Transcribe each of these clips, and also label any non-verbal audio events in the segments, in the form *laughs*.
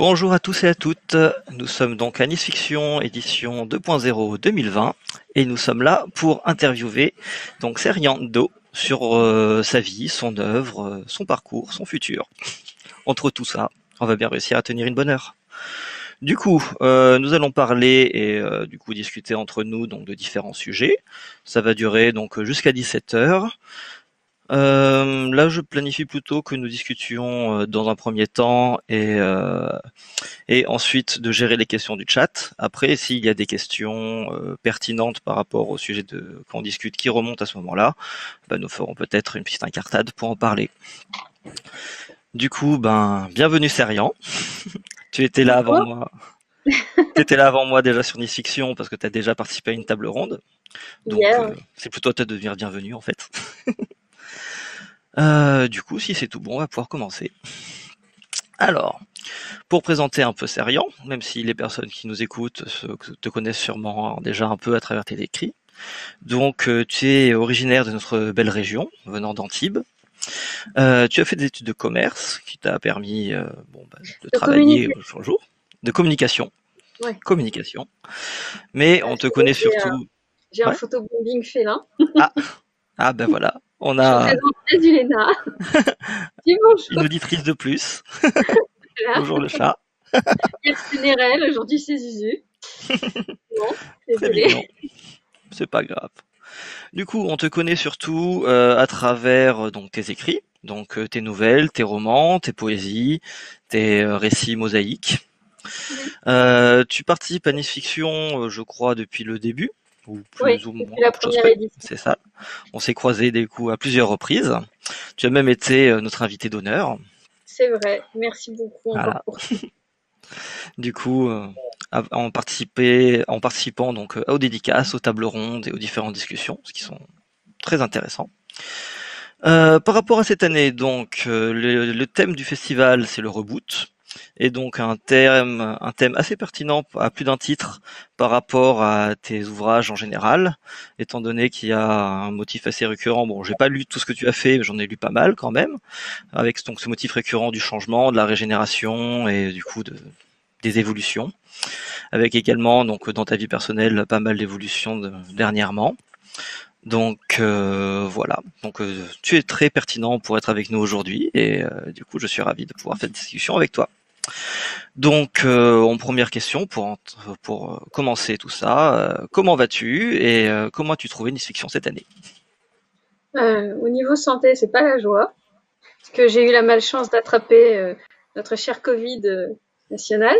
Bonjour à tous et à toutes. Nous sommes donc à Nice Fiction édition 2.0 2020 et nous sommes là pour interviewer donc sur euh, sa vie, son œuvre, euh, son parcours, son futur. Entre tout ça, on va bien réussir à tenir une bonne heure. Du coup, euh, nous allons parler et du coup discuter entre nous donc de différents sujets. Ça va durer donc jusqu'à 17 heures. Euh, là, je planifie plutôt que nous discutions euh, dans un premier temps et, euh, et ensuite de gérer les questions du chat. Après, s'il y a des questions pertinentes par rapport au sujet de qu'on discute qui remontent à ce moment-là, ben, nous ferons peut-être une petite incartade pour en parler. Du coup, ben, bienvenue Serian. *laughs* tu étais là avant moi. tu étais là avant moi déjà sur Nice Fiction parce que tu as déjà participé à une table ronde. Donc, Yeah. c'est plutôt à toi de devenir bienvenue en fait. *laughs* Euh, du coup, si c'est tout bon, on va pouvoir commencer. Alors, pour présenter un peu Serian, même si les personnes qui nous écoutent te connaissent sûrement déjà un peu à travers tes écrits. Donc, euh, tu es originaire de notre belle région, venant d'Antibes. Euh, tu as fait des études de commerce qui t'a permis euh, bon, bah, de, travailler au jour jour, de communication. Ouais. Communication. Mais on te connaît surtout. J'ai Ouais. un photobombing félin. Ah ben voilà, on Je a *laughs* une auditrice de plus. Bonjour le chat. Hier Nérel, aujourd'hui c'est Zuzu. *laughs* Bon, désolé. C'est pas grave. Du coup, on te connaît surtout euh, à travers euh, donc tes écrits, donc euh, tes nouvelles, tes romans, tes poésies, tes euh, récits mosaïques. Tu participes à Nice Fiction, je crois, depuis le début, ou plus Oui, ou moins. depuis la peu de choses première près. édition. C'est ça. On s'est croisés des coups à plusieurs reprises. Tu as même été euh, notre invité d'honneur. C'est vrai. Merci beaucoup encore Voilà. pour *laughs* Du coup, euh, en, participer, en participant donc euh, aux dédicaces, aux tables rondes et aux différentes discussions, ce qui sont très intéressants. Euh, par rapport à cette année, donc le, le thème du festival c'est le reboot, et donc un thème, assez pertinent à plus d'un titre par rapport à tes ouvrages en général, étant donné qu'il y a un motif assez récurrent. Bon, j'ai pas lu tout ce que tu as fait, mais j'en ai lu pas mal quand même, avec donc ce motif récurrent du changement, de la régénération et du coup de, des évolutions, avec également donc dans ta vie personnelle pas mal d'évolutions de- dernièrement. Donc euh, voilà, donc euh, tu es très pertinent pour être avec nous aujourd'hui et euh, du coup je suis ravi de pouvoir faire cette discussion avec toi. Donc euh, en première question pour pour euh, commencer tout ça, euh, comment vas-tu et euh, comment as-tu trouvé Nice Fiction cette année? Au niveau santé, c'est pas la joie. Parce que j'ai eu la malchance d'attraper notre cher Covid national.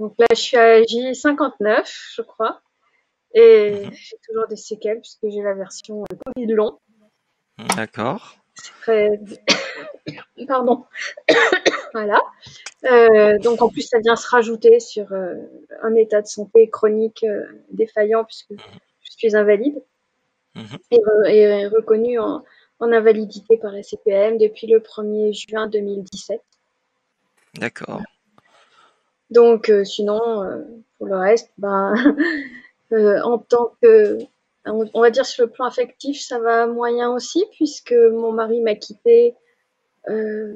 Donc là, je suis à J59, je crois. Et Mhm. j'ai toujours des séquelles puisque j'ai la version Covid long. D'accord. Très... *coughs* Pardon. Voilà. Euh, donc en plus, ça vient se rajouter sur euh, un état de santé chronique euh, défaillant puisque je suis invalide Mhm. et, re- et reconnue en, en invalidité par la CPM depuis le 1er juin 2017. D'accord. Donc sinon, pour le reste, ben, *laughs* en tant que, on, on va dire sur le plan affectif, ça va moyen aussi puisque mon mari m'a quitté euh,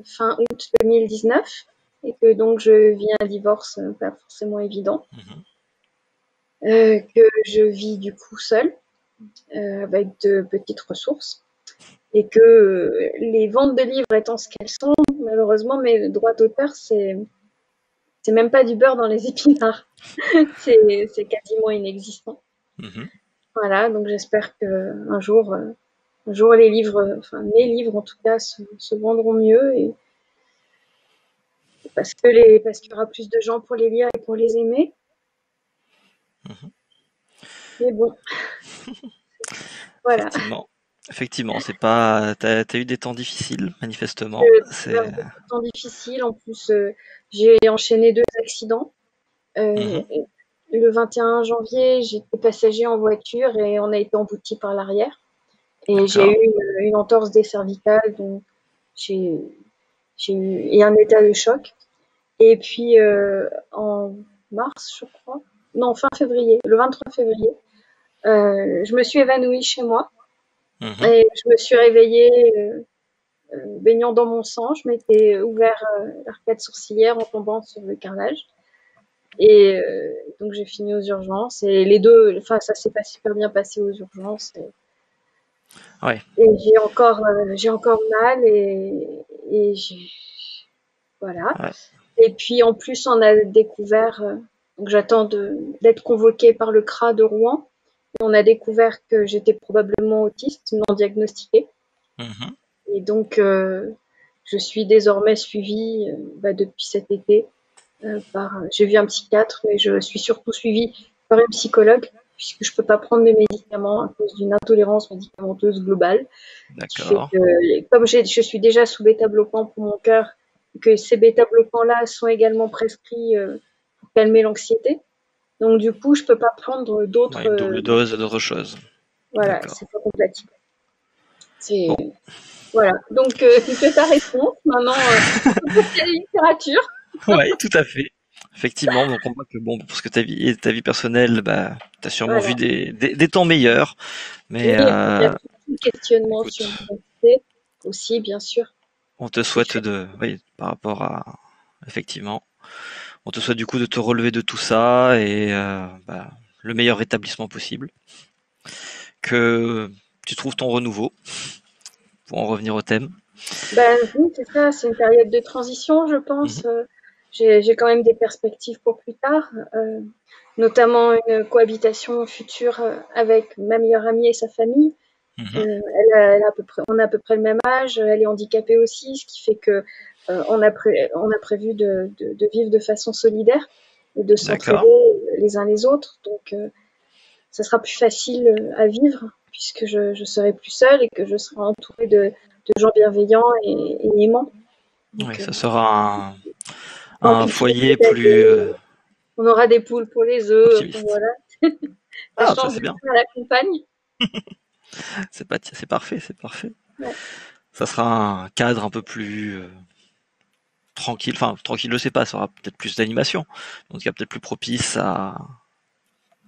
fin août 2019 et que donc je vis un divorce euh, pas forcément évident, Mhm. euh, que je vis du coup seule euh, avec de petites ressources et que euh, les ventes de livres étant ce qu'elles sont, malheureusement mes droits d'auteur c'est c'est même pas du beurre dans les *laughs* épinards, *laughs* c'est quasiment inexistant. Mhm. Voilà, donc j'espère que un jour, euh, un jour les livres, enfin mes livres en tout cas, se, se vendront mieux et parce que les, parce qu'il y aura plus de gens pour les lire et pour les aimer. Mhm. Mais bon, *laughs* voilà. Effectivement. Effectivement, c'est pas. T'as as eu des temps difficiles, manifestement. Euh, C'est. c'est un temps difficile. En plus, euh, j'ai enchaîné deux accidents. Euh, Mhm. Le 21 janvier, j'étais passager en voiture et on a été embouti par l'arrière. Et j'ai eu une, une entorse des cervicales, donc j'ai j'ai eu et un état de choc. Et puis euh, en mars, je crois, non fin février, le 23 février, euh, je me suis évanouie chez moi Mhm. et je me suis réveillée euh, baignant dans mon sang, je m'étais ouvert l'arcade sourcilière en tombant sur le carrelage. Et donc j'ai fini aux urgences et les deux, enfin ça s'est pas super bien passé aux urgences. Et, Ouais. et j'ai encore, j'ai encore mal et, voilà. Ouais. Et puis en plus on a découvert, donc j'attends d'être convoquée par le CRA de Rouen. Et on a découvert que j'étais probablement autiste non diagnostiquée. Mhm. Et donc, euh, je suis désormais suivie euh, bah, depuis cet été euh, par. J'ai vu un psychiatre, mais je suis surtout suivie par un psychologue, puisque je peux pas prendre de médicaments à cause d'une intolérance médicamenteuse globale. D'accord. comme je suis déjà sous bêta-bloquant pour mon cœur, que ces bêta-bloquants-là sont également prescrits euh, pour calmer l'anxiété. Donc, du coup, je peux pas prendre d'autres. Ouais, double euh, dose d'autre chose. voilà, c'est pas compatible. C'est Bon. voilà. Donc euh, c'est ta réponse. Maintenant, euh, *laughs* la littérature. Ouais, tout à fait. Effectivement, donc on voit que bon, parce que ta vie, ta vie personnelle, bah, t'as sûrement Voilà. vu des, des, des temps meilleurs, Oui, mais il y euh, questionnement écoute. sur l'identité aussi, bien sûr. on te souhaite de, oui, par rapport à, effectivement, on te souhaite du coup de te relever de tout ça et euh, bah, le meilleur rétablissement possible, que tu trouves ton renouveau, pour en revenir au thème. Ben oui, c'est ça. C'est une période de transition, je pense. Mhm. Euh, J'ai quand même des perspectives pour plus tard, euh, notamment une cohabitation future euh, avec ma meilleure amie et sa famille. Mhm. Euh, elle a, elle a à peu près, on a à peu près le même âge, elle est handicapée aussi, ce qui fait que euh, on, a pré- on a prévu de, de, de vivre de façon solidaire et de s'entraider les uns les autres. Donc, ça sera plus facile à vivre puisque je, je serai plus seule et que je serai entourée de, de gens bienveillants et, et aimants. Donc, Oui, ça sera un, un foyer plus euh, on aura des poules pour les œufs. voilà. *laughs* Ah, ça chance c'est bien. à la campagne. *laughs* C'est pas, c'est parfait, c'est parfait. Ouais. Ça sera un cadre un peu plus euh, tranquille. Enfin, tranquille, je sais pas. Ça aura peut-être plus d'animation. Donc, il y a peut-être plus propice à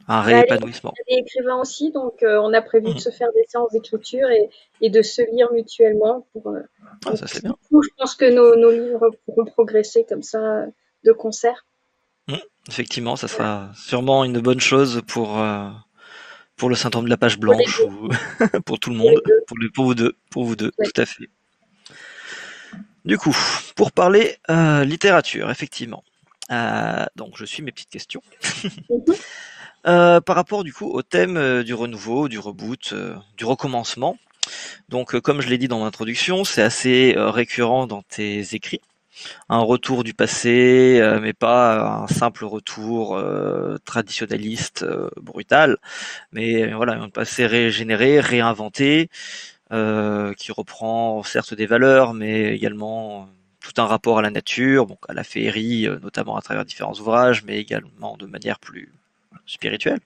un Bah, elle est- réépanouissement. Elle est écrivain aussi, donc euh, on a prévu de se faire des séances d'écriture et, et de se lire mutuellement. Pour, euh, Ah, ça c'est bien. coup, je pense que nos, nos livres pourront progresser comme ça de concert. Effectivement, ça sera sûrement une bonne chose pour euh, pour le syndrome de la page Pour blanche deux. ou *laughs* pour tout le Pour monde, pour, les, pour vous deux, pour vous deux, Ouais. tout à fait. Du coup, pour parler littérature, effectivement. Donc, je suis mes petites questions. Mhm. *laughs* Euh, par rapport du coup au thème euh, du renouveau, du reboot, euh, du recommencement. Donc, comme je l'ai dit dans l'introduction, c'est assez récurrent dans tes écrits. Un retour du passé, mais pas un simple retour traditionnaliste, brutal, mais voilà, un passé régénéré, réinventé, qui reprend certes des valeurs, mais également tout un rapport à la nature, à la féerie, notamment à travers différents ouvrages, mais également de manière plus spirituelle.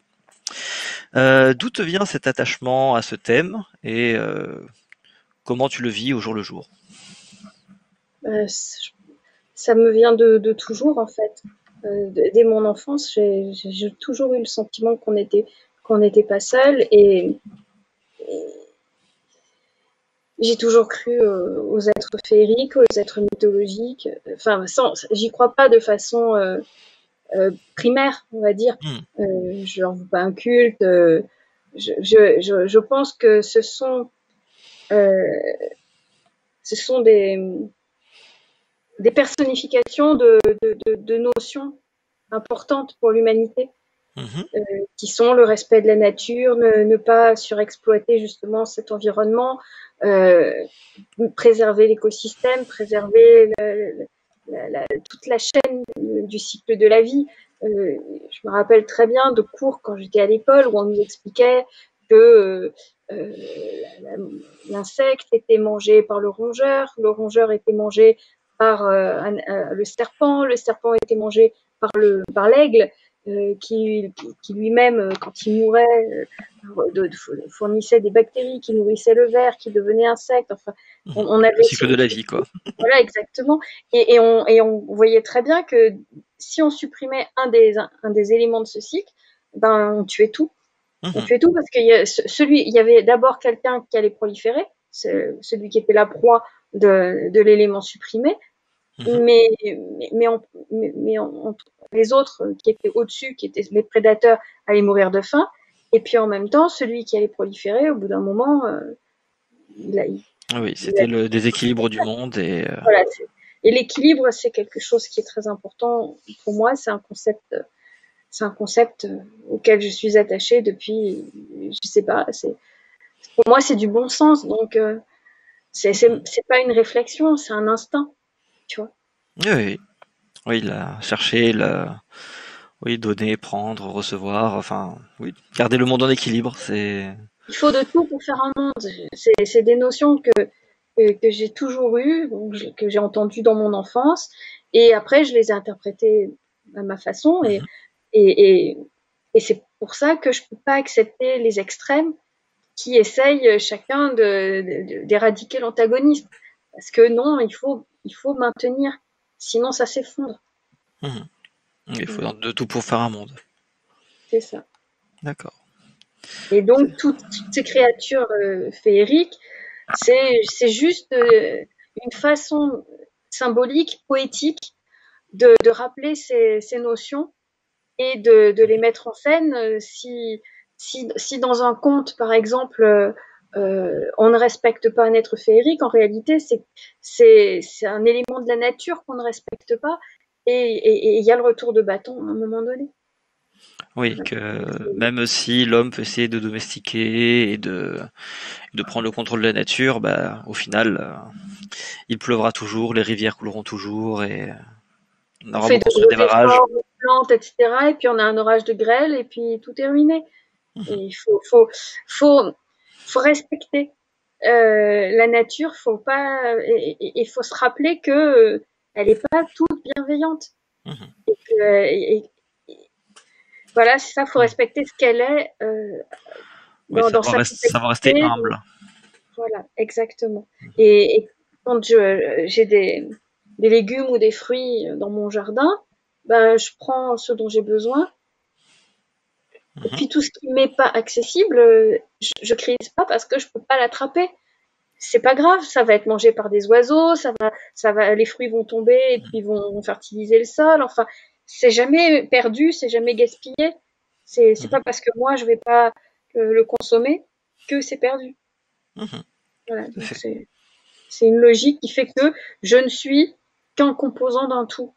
Euh, D'où te vient cet attachement à ce thème et euh, comment tu le vis au jour le jour? Euh, ça me vient de, toujours en fait. Dès mon enfance, j'ai toujours eu le sentiment qu'on était qu'on n'était pas seul et, j'ai toujours cru aux êtres féeriques, aux êtres mythologiques. Enfin, j'y crois pas de façon primaire, on va dire. Euh, je leur veux pas un culte. euh, je, je, je, je pense que ce sont euh, ce sont des des personnifications de, de, de, de notions importantes pour l'humanité, Mhm. euh, qui sont le respect de la nature, ne, ne pas surexploiter justement cet environnement, euh, préserver l'écosystème, préserver le- la- la- toute la chaîne du cycle de la vie. Euh, je me rappelle très bien de cours quand j'étais à l'école où on nous expliquait que euh, euh, l'insecte était mangé par le rongeur, le rongeur était mangé par le serpent, le serpent était mangé par l'aigle, euh, qui, qui- qui lui-même, euh, quand il mourait, euh, de- de- fournissait des bactéries qui nourrissaient le ver, qui devenaient insectes. Enfin, on, on avait Le cycle de la vie, quoi. voilà, exactement. Et, et, on, et on voyait très bien que si on supprimait un des, un, des éléments de ce cycle, ben, on tuait tout. On Mhm. tuait tout parce qu'il y, a, ce- celui, il y avait d'abord quelqu'un qui allait proliférer, ce- celui qui était la proie de, de l'élément supprimé. Mais, mais, mais, on- mais- on- les autres qui étaient au-dessus, qui étaient les prédateurs, allaient mourir de faim. Et puis en même temps, celui qui allait proliférer, au bout d'un moment, euh, il a- il- Oui, c'était le déséquilibre du monde et euh, voilà. Et l'équilibre, c'est quelque chose qui est très important pour moi. C'est un concept, c'est un concept euh, auquel je suis attachée depuis, je sais pas. C'est pour moi, c'est du bon sens. Donc, euh, c'est pas une réflexion, c'est un instinct. Tu vois. oui, oui, oui, il a cherché, il a- oui, donner, prendre, recevoir, enfin, oui, garder le monde en équilibre, c'est Il faut de tout pour faire un monde. C'est des notions que, que, que j'ai toujours eues, que j'ai entendues dans mon enfance. Et après, je les ai interprétées à ma façon. Et, Mhm. et, et, et c'est pour ça que je peux pas accepter les extrêmes qui essayent chacun de- de- d'éradiquer l'antagoniste. Parce que non, il faut, il faut maintenir. Sinon, ça s'effondre. Mhm. il faut de tout pour faire un monde. C'est ça. D'accord. Et donc, toutes, toutes ces créatures euh, féeriques, c'est juste euh, une façon symbolique, poétique, de, de rappeler ces, ces notions et de, de les mettre en scène. Euh, Si, si, si dans un conte, par exemple, euh, on ne respecte pas un être féerique, en réalité, c'est un élément de la nature qu'on ne respecte pas. Et il y a le retour de bâton à un moment donné. Oui, que même si l'homme peut essayer de domestiquer et de, de prendre le contrôle de la nature, bah, au final, euh, il pleuvra toujours, les rivières couleront toujours et on on aura fait de construire gros des barrages. efforts, on plante, etc. Et puis on a un orage de grêle et puis tout est ruiné. Mhm. Il faut, faut, faut, faut respecter euh, la nature. Faut pas, et il faut se rappeler que euh, elle est pas toute bienveillante. Mhm. Et que, euh, et- et- voilà, c'est ça. Faut respecter ce qu'elle est Oui, dans, dans savoir, sa rester, humble. Voilà, exactement. Et, et quand j'ai des, des légumes ou des fruits dans mon jardin, ben je prends ce dont j'ai besoin. Et Mhm. puis tout ce qui m'est pas accessible, je, je crise pas parce que je peux pas l'attraper. C'est pas grave, ça va être mangé par des oiseaux, ça va, ça va, les fruits vont tomber et puis vont, vont fertiliser le sol. Enfin, c'est jamais perdu, c'est jamais gaspillé. C'est, Mhm. pas parce que moi je vais pas le consommer que c'est perdu. Mhm. Voilà, c'est une logique qui fait que je ne suis qu'un composant d'un tout.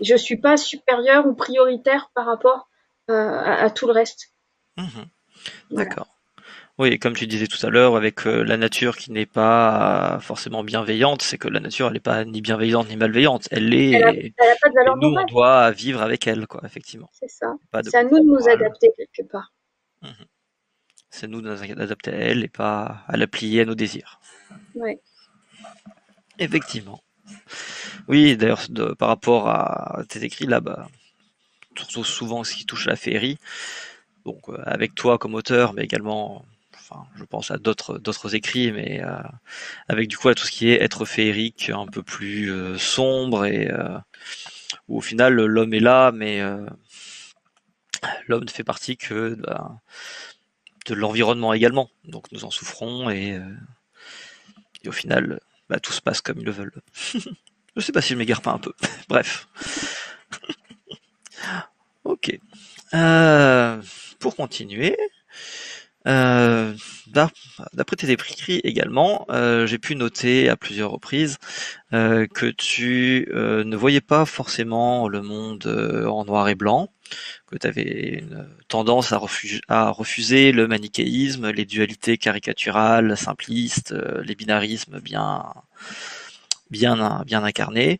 Je suis pas supérieur ou prioritaire par rapport à, à tout le reste. Mhm. Voilà. D'accord. Oui, et comme tu disais tout à l'heure, avec euh, la nature qui n'est pas forcément bienveillante, c'est que la nature, elle n'est pas ni bienveillante ni malveillante. Elle l'est, Elle a, et, elle a pas de valeur nous, on morale, doit vivre avec elle, quoi, effectivement. c'est ça. C'est à nous de nous adapter quelque part. Mhm. C'est nous de nous adapter à elle et pas à la plier à nos désirs. Ouais. Effectivement. Oui, d'ailleurs, par rapport à tes écrits là, bah, souvent ce qui touche à la féerie, donc euh, avec toi comme auteur, mais également, je pense à d'autres d'autres écrits, mais euh, avec du coup à tout ce qui est être féerique, un peu plus euh, sombre et où au final l'homme est là, mais l'homme ne fait partie que bah, de l'environnement également. Donc nous en souffrons et, et au final, bah, tout se passe comme ils le veulent. *laughs* je sais pas si je m'égare pas un peu. *laughs* Bref. Ok. Euh, pour continuer, euh, d'ap- d'après tes écrits également, euh, j'ai pu noter à plusieurs reprises que tu ne voyais pas forcément le monde en noir et blanc, que tu avais une tendance à, à refuser le manichéisme, les dualités caricaturales, simplistes, les binarismes bien, bien, bien incarnés.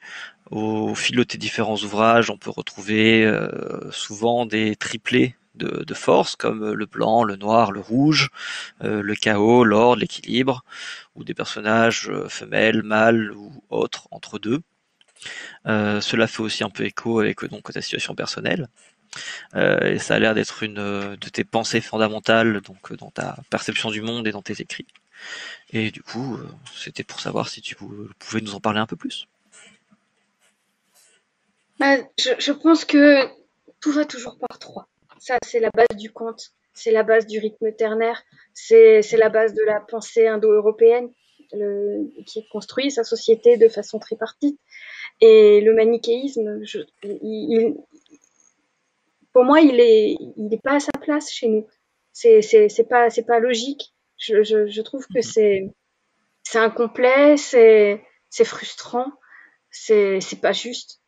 Au fil de tes différents ouvrages, on peut retrouver euh, souvent des triplés de, de force, comme le blanc, le noir, le rouge, euh, le chaos, l'ordre, l'équilibre, ou des personnages euh, femelles, mâles ou autres entre deux. Euh, cela fait aussi un peu écho avec euh, donc ta situation personnelle. Euh, et ça a l'air d'être une euh, de tes pensées fondamentales donc euh, dans ta perception du monde et dans tes écrits. Et du coup, euh, c'était pour savoir si tu pou- pouvais nous en parler un peu plus. Bah, je, je pense que tout va toujours par trois. Ça, c'est la base du conte, c'est la base du rythme ternaire, c'est la base de la pensée indo-européenne. qui construit sa société de façon tripartite. Et le manichéisme, je, il, pour moi, il est, il est pas à sa place chez nous. C'est, pas, pas logique. Je, je, je trouve que c'est, c'est incomplet, c'est, frustrant, c'est pas juste.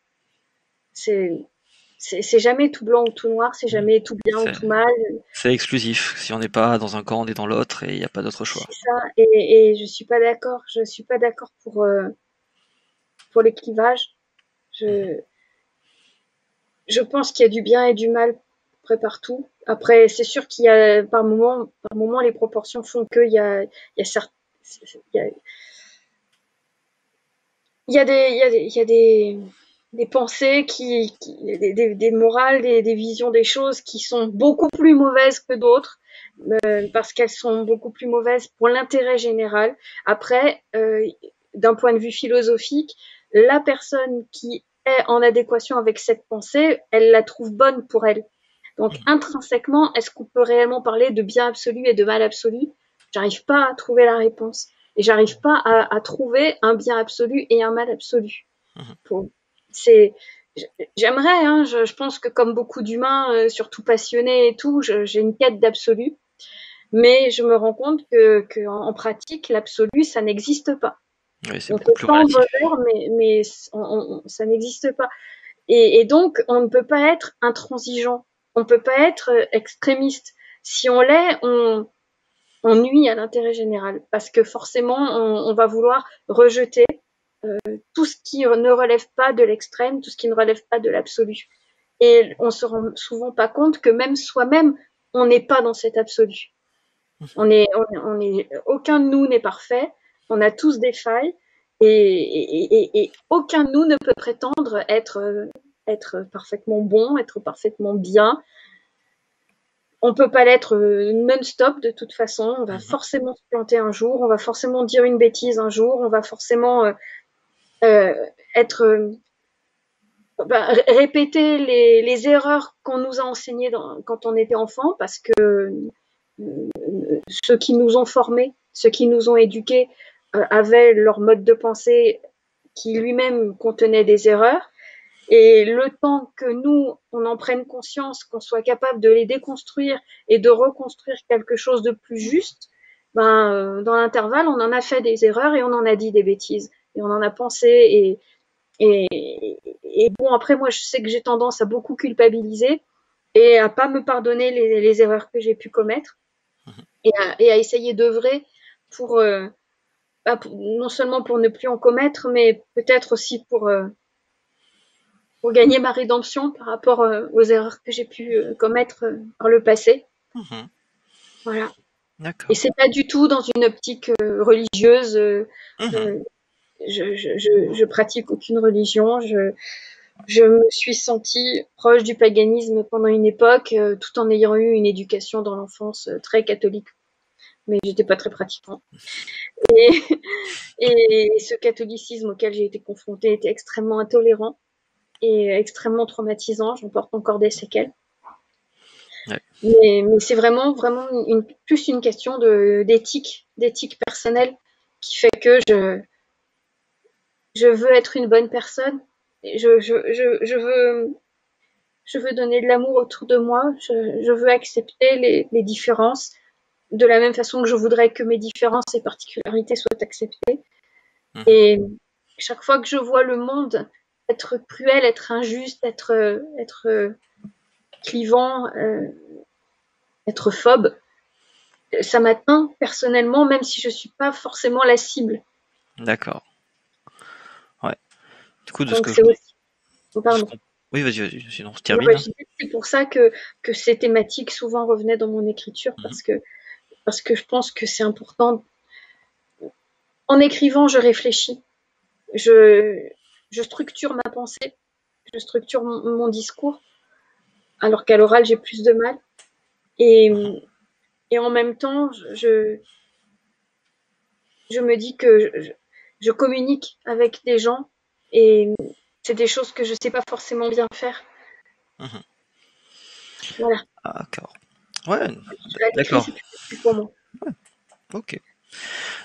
C'est, c'est jamais tout blanc ou tout noir, c'est jamais tout bien ou tout mal. C'est exclusif. Si on n'est pas dans un camp, on est dans l'autre et il n'y a pas d'autre choix. C'est ça. Et, et je suis pas d'accord. Je suis pas d'accord pour euh, pour les clivages. Je je pense qu'il y a du bien et du mal près partout. Après, c'est sûr qu'il y a par moment, par moment, les proportions font y a, il y a il y a, il y a des, il y a des, il y a des des pensées, qui, des, des, morales, des, des, visions des choses qui sont beaucoup plus mauvaises que d'autres, euh, parce qu'elles sont beaucoup plus mauvaises pour l'intérêt général. Après, euh, d'un point de vue philosophique, la personne qui est en adéquation avec cette pensée, elle la trouve bonne pour elle. Donc intrinsèquement, est-ce qu'on peut réellement parler de bien absolu et de mal absolu? J'arrive pas à trouver la réponse. Et j'arrive pas à, à, trouver un bien absolu et un mal absolu. Mmh. Pour, c'est j'aimerais hein, je, je, pense que comme beaucoup d'humains euh, surtout passionnés et tout j'ai une quête d'absolu. Mais je me rends compte que, que en, en, pratique l'absolu ça n'existe pas. Oui, on peut tendre vers mais, mais on, on, ça n'existe pas. Et, et, donc on ne peut pas être intransigeant. On ne peut pas être extrémiste. Si on l'est on on nuit à l'intérêt général. Parce que forcément on, on va vouloir rejeter euh, tout ce qui ne relève pas de l'extrême, tout ce qui ne relève pas de l'absolu. Et on se rend souvent pas compte que même soi-même, on n'est pas dans cet absolu. On est, on, on est, aucun de nous n'est parfait. On a tous des failles et, et, et, et, aucun de nous ne peut prétendre être, être parfaitement bon, être parfaitement bien. On peut pas l'être euh, non-stop de toute façon. On va forcément se planter un jour. On va forcément dire une bêtise un jour. On va forcément euh, euh, être euh, bah, répéter les, erreurs qu'on nous a enseignées quand on était enfant, parce que euh, ceux qui nous ont formés, ceux qui nous ont éduqués, euh, avaient leur mode de pensée qui lui-même contenait des erreurs. Et le temps que nous, on en prenne conscience, qu'on soit capable de les déconstruire et de reconstruire quelque chose de plus juste, ben, dans l'intervalle, on en a fait des erreurs et on en a dit des bêtises et on en a pensé et, et, et bon après moi je sais que j'ai tendance à beaucoup culpabiliser et à pas me pardonner les, les erreurs que j'ai pu commettre mmh. et, à, et à essayer d'œuvrer pour, euh, bah, pour, non seulement pour ne plus en commettre mais peut-être aussi pour euh, pour gagner ma rédemption par rapport euh, aux erreurs que j'ai pu commettre par le passé. Mmh. Voilà. Et c'est pas du tout dans une optique religieuse. Mmh je, je, je, pratique aucune religion. Je, je me suis sentie proche du paganisme pendant une époque, euh, tout en ayant eu une éducation dans l'enfance euh, très catholique. Mais j'étais pas très pratiquant. Et, *laughs* et ce catholicisme auquel j'ai été confrontée était extrêmement intolérant et extrêmement traumatisant. J'en porte encore des séquelles. Ouais. Mais, mais c'est vraiment, vraiment une, plus une question d'éthique, d'éthique personnelle qui fait que je, je veux être une bonne personne. Je, je, je, je veux, je veux donner de l'amour autour de moi. Je, je veux accepter les, les, différences de la même façon que je voudrais que mes différences et particularités soient acceptées. Mmh. Et chaque fois que je vois le monde être cruel, être injuste, être, être clivant, euh, être phobe, ça m'atteint personnellement, même si je suis pas forcément la cible. D'accord. Du coup, de Donc, ce que je... aussi... oh, pardon. Oui, vas-y, vas sinon on se termine. Ouais, c'est pour ça que, que ces thématiques souvent revenaient dans mon écriture, Mhm. parce, que, parce que je pense que c'est important. En écrivant, je réfléchis. Je, je structure ma pensée, je structure mon, mon discours, alors qu'à l'oral, j'ai plus de mal. Et, et en même temps, je, je me dis que je, je communique avec des gens et c'est des choses que je sais pas forcément bien faire. Mhm. Voilà. Ah, d'accord. Ouais, d'accord. Ok.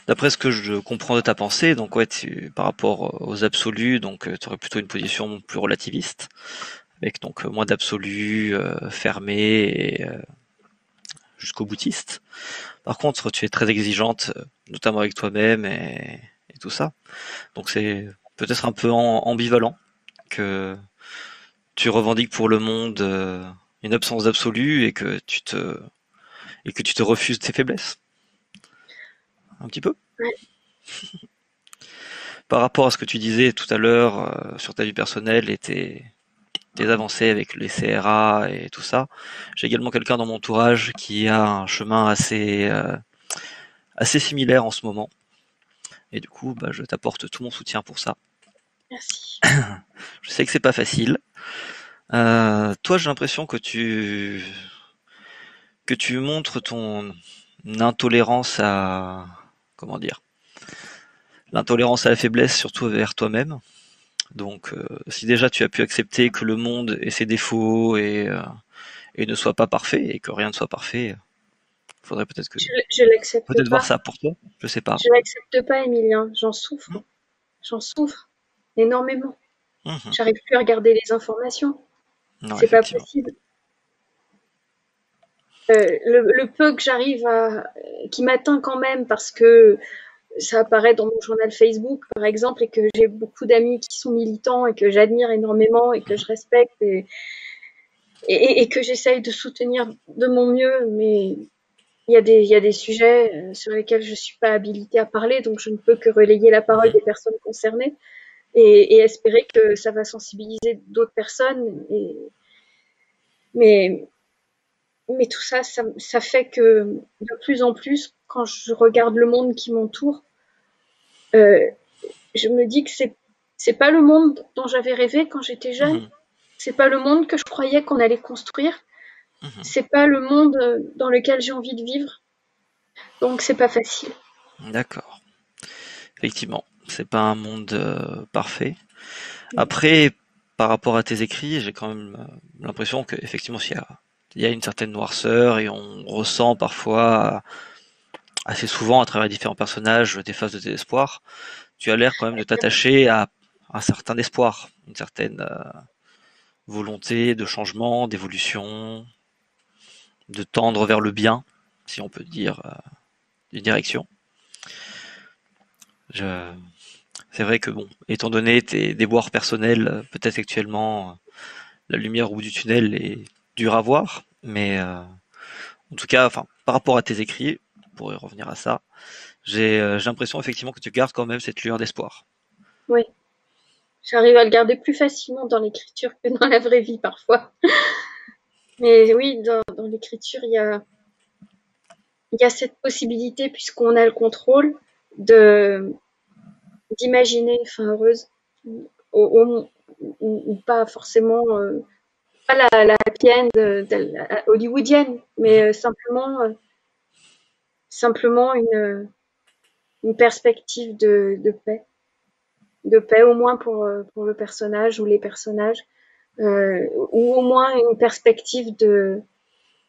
D'après ce que je comprends de ta pensée, donc ouais, par rapport aux absolus, donc tu aurais plutôt une position plus relativiste, avec donc moins d'absolus, euh, fermés et jusqu'au boutiste. Par contre, tu es très exigeante, notamment avec toi-même et, et, tout ça. Donc c'est peut-être un peu ambivalent que tu revendiques pour le monde une absence d'absolu et que tu te et que tu te refuses tes faiblesses? Un petit peu? *laughs* Par rapport à ce que tu disais tout à l'heure euh, sur ta vie personnelle et tes, avancées avec les CRA et tout ça, j'ai également quelqu'un dans mon entourage qui a un chemin assez euh, assez similaire en ce moment. Et du coup, bah, je t'apporte tout mon soutien pour ça. Merci. *coughs* je sais que c'est pas facile. Euh, toi, j'ai l'impression que tu que tu montres ton intolérance à comment dire l'intolérance à la faiblesse surtout vers toi-même. Donc, euh, si déjà tu as pu accepter que le monde ait ses défauts et, euh, et ne soit pas parfait et que rien ne soit parfait, faudrait peut-être que je, je l'accepte peut-être voir ça pour toi. Je sais pas. Je l'accepte pas, Emilien. J'en souffre. Mmh. J'en souffre énormément. Mmh. J'arrive plus à regarder les informations. C'est pas possible. Euh, le, peu que j'arrive à, qui m'atteint quand même parce que ça apparaît dans mon journal Facebook, par exemple, et que j'ai beaucoup d'amis qui sont militants et que j'admire énormément et que je respecte et, et, que j'essaye de soutenir de mon mieux, mais il y, a des, il y a des sujets euh, sur lesquels je suis pas habilitée à parler, donc je ne peux que relayer la parole des personnes concernées et, espérer que ça va sensibiliser d'autres personnes. Et, mais, mais tout ça, ça, fait que de plus en plus, quand je regarde le monde qui m'entoure, euh, je me dis que c'est c'est pas le monde dont j'avais rêvé quand j'étais jeune. Mhm. C'est pas le monde que je croyais qu'on allait construire. Mhm. C'est pas le monde dans lequel j'ai envie de vivre. Donc c'est pas facile. D'accord. Effectivement c'est pas un monde euh, parfait. Après, par rapport à tes écrits, j'ai quand même euh, l'impression il y a, il y a une certaine noirceur et on ressent parfois assez souvent à travers différents personnages des phases de désespoir. Tu as l'air quand même de t'attacher à un certain espoir, une certaine euh, volonté de changement, d'évolution, de tendre vers le bien, si on peut dire, une direction. Je, c'est vrai que bon, étant donné tes déboires personnels, euh, peut-être actuellement euh, la lumière au bout du tunnel est dure à voir, mais euh, en tout cas, enfin, par rapport à tes écrits, pour y revenir à ça, j'ai l'impression effectivement que tu gardes quand même cette lueur d'espoir. Oui, j'arrive à le garder plus facilement dans l'écriture que dans la vraie vie parfois. Mais oui, dans, l'écriture, il y a, y a cette possibilité, puisqu'on a le contrôle, de, d'imaginer une fin heureuse ou, pas forcément euh, pas la, la end hollywoodienne mais euh, simplement euh, simplement une une perspective de, de, paix. De paix au moins pour pour le personnage ou les personnages ou au moins une perspective de,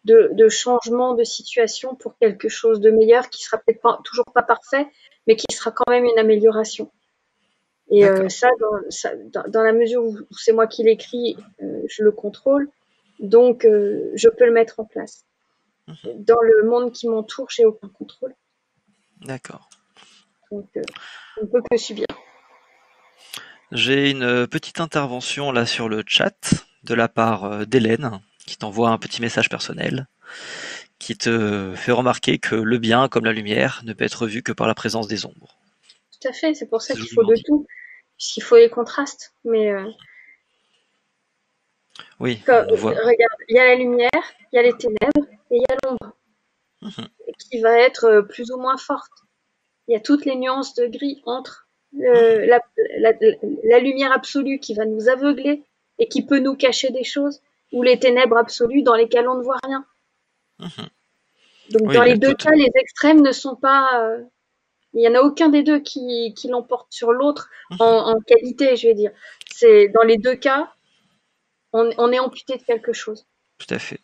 de, de changement de situation pour quelque chose de meilleur qui sera peut-être pas, toujours pas parfait mais qui sera quand même une amélioration. Et euh, ça, dans, dans, la mesure où c'est moi qui l'écris, euh, je le contrôle, donc euh, je peux le mettre en place. Mhm. Dans le monde qui m'entoure, j'ai aucun contrôle. D'accord. Donc, on ne peut que subir. J'ai une petite intervention là sur le chat de la part d'Hélène qui t'envoie un petit message personnel qui te fait remarquer que le bien, comme la lumière, ne peut être vu que par la présence des ombres. Tout à fait, c'est pour ça qu'il faut de tout, puisqu'il faut les contrastes. Mais euh, oui, regarde, il y a la lumière, il y a les ténèbres et il y a l'ombre, mhm. qui va être euh, plus ou moins forte. Il y a toutes les nuances de gris entre la, la, lumière absolue qui va nous aveugler et qui peut nous cacher des choses, ou les ténèbres absolues dans lesquelles on ne voit rien. Mhm. Donc dans les deux cas, les extrêmes ne sont pas. Euh, il y en a aucun des deux qui, qui l'emporte sur l'autre mhm. en, qualité, je vais dire. C'est dans les deux cas, on, est amputé de quelque chose. Tout à fait.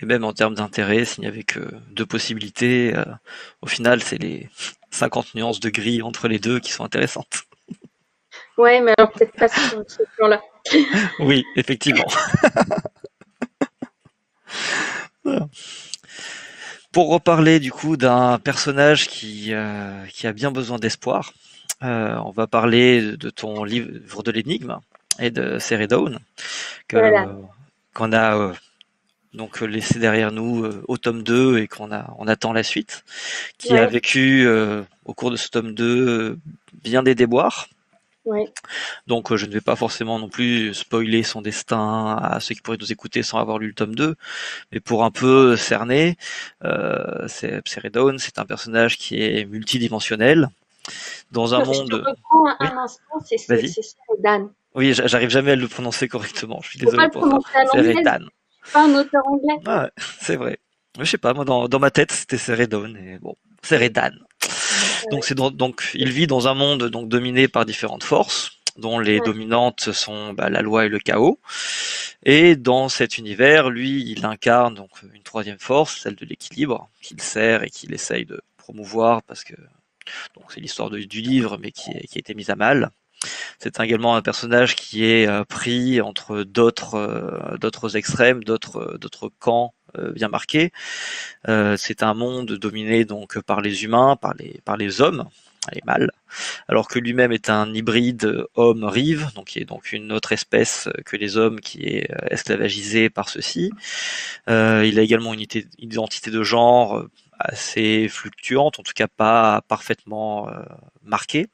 Et même en termes d'intérêt, s'il n'y avait que deux possibilités, euh, au final, c'est les 50 nuances de gris entre les deux qui sont intéressantes. Ouais, mais alors peut-être pas sur ce plan-là. *laughs* oui, effectivement. *laughs* Pour reparler du coup d'un personnage qui, euh, qui a bien besoin d'espoir, euh, on va parler de ton livre de l'énigme et de Ceredown, qu'on a donc laissé derrière nous au tome 2 et qu'on a on attend la suite, qui a vécu au cours de ce tome 2 bien des déboires donc euh, je ne vais pas forcément non plus spoiler son destin à ceux qui pourraient nous écouter sans avoir lu le tome 2, mais pour un peu cerner, euh, c'est c'est un personnage qui est multidimensionnel dans un monde. Je reprends un, oui. instant, c'est Seredan. Oui, j'arrive jamais à le prononcer correctement. Je suis désolé pour ça. Seredan. Pas un auteur anglais. Ah, c'est vrai. Je sais pas, moi dans, dans ma tête c'était Seredon et bon, Seredan. Donc c'est donc il vit dans un monde donc dominé par différentes forces dont les dominantes sont bah, la loi et le chaos. Et dans cet univers, lui, il incarne donc une troisième force, celle de l'équilibre, qu'il sert et qu'il essaye de promouvoir parce que donc c'est l'histoire du livre, mais qui, qui a été mise à mal. C'est également un personnage qui est euh, pris entre d'autres euh, d'autres extrêmes, d'autres d'autres camps euh, bien marqués. c'est un monde dominé donc par les humains, par les par les hommes, les mâles, alors que lui-même est un hybride homme-rive, donc qui est donc une autre espèce que les hommes qui est esclavagisée par ceux-ci. il a également une identité de genre assez fluctuante, en tout cas pas parfaitement euh, marquée.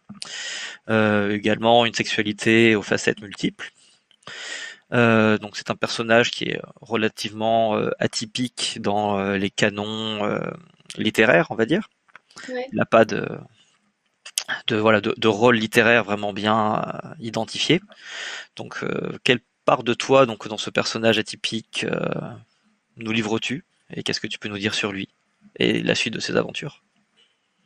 Euh, également une sexualité aux facettes multiples. Euh, donc c'est un personnage qui est relativement atypique dans les canons littéraires, on va dire. Il n'a pas de, de voilà de, rôle littéraire vraiment bien identifié. Donc quelle part de toi donc dans ce personnage atypique nous livres-tu? Et qu'est-ce que tu peux nous dire sur lui? Et la suite de ses aventures.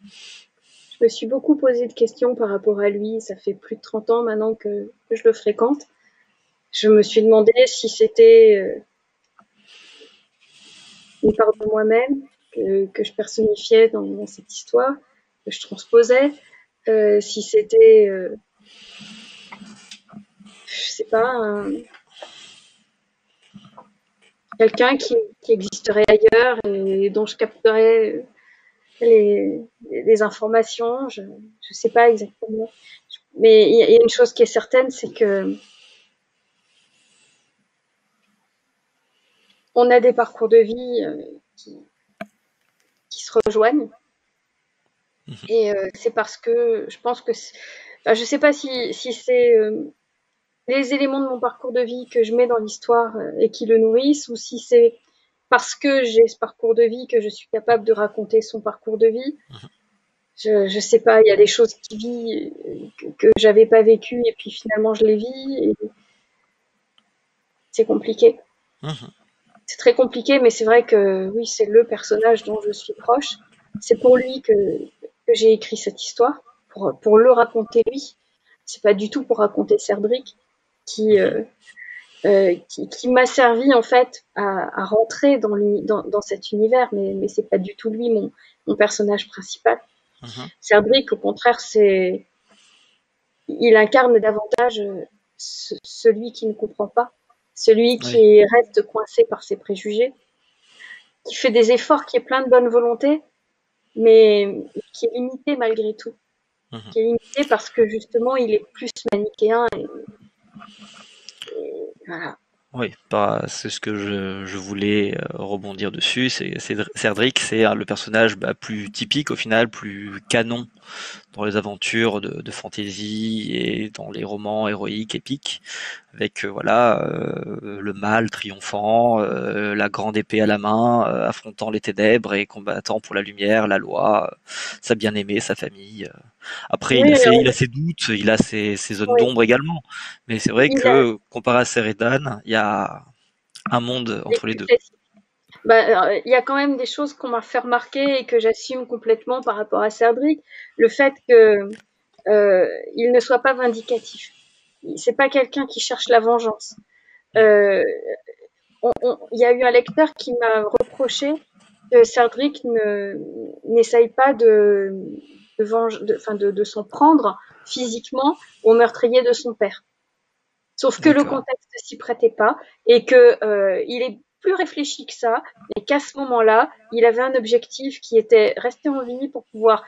Je me suis beaucoup posé de questions par rapport à lui. Ça fait plus de 30 ans maintenant que, je le fréquente. Je me suis demandé si c'était euh, une part de moi-même que, je personnifiais dans, cette histoire, que je transposais, euh, si c'était, euh, je sais pas, quelqu'un qui, existerait ailleurs et dont je capterais les, les informations. Je ne sais pas exactement. Mais il y, a une chose qui est certaine, c'est que on a des parcours de vie euh, qui, qui se rejoignent. Mhm. Et euh, c'est parce que je pense que, je ne sais pas si, si c'est euh, les éléments de mon parcours de vie que je mets dans l'histoire euh, et qui le nourrissent, ou si c'est parce que j'ai ce parcours de vie que je suis capable de raconter son parcours de vie. Mhm. Je, je sais pas, il y a des choses qui vit euh, que, j'avais pas vécues et puis finalement je les vis. C'est compliqué. Mhm. C'est très compliqué, mais c'est vrai que oui, c'est le personnage dont je suis proche. C'est pour lui que, que j'ai écrit cette histoire, pour, pour le raconter lui. C'est pas du tout pour raconter Cerdric qui, euh, euh, qui, qui m'a servi en fait à, à rentrer dans, dans, dans, cet univers, mais, mais c'est pas du tout lui mon, mon personnage principal. Uh Cerdric, au contraire, c'est il incarne davantage euh, celui qui ne comprend pas, celui qui reste coincé par ses préjugés, qui fait des efforts, qui est plein de bonne volonté, mais qui est limité malgré tout. Uh Qui est limité parce que justement, il est plus manichéen et, oui, c'est ce que je, voulais euh, rebondir dessus. C'est Cédric, c'est le personnage bah, plus typique au final, plus canon dans les aventures de, fantasy et dans les romans héroïques épiques, avec euh, voilà euh, le mal triomphant, la grande épée à la main, affrontant les ténèbres et combattant pour la lumière, la loi, sa bien-aimée, sa famille. Après, il, a ses, doutes, il a ses, zones d'ombre également. Mais c'est vrai que, comparé à Seredan, il y a un monde entre les deux. Bah, il y a quand même des choses qu'on m'a fait remarquer et que j'assume complètement par rapport à Cerdric. Le fait que euh, il ne soit pas vindicatif. C'est pas quelqu'un qui cherche la vengeance. Euh, il y a eu un lecteur qui m'a reproché que Cerdric n'essaye pas de, de, de s'en prendre physiquement au meurtrier de son père. Sauf que le contexte s'y prêtait pas et que euh, il est plus réfléchi que ça, et qu'à ce moment-là, il avait un objectif qui était rester en vie pour pouvoir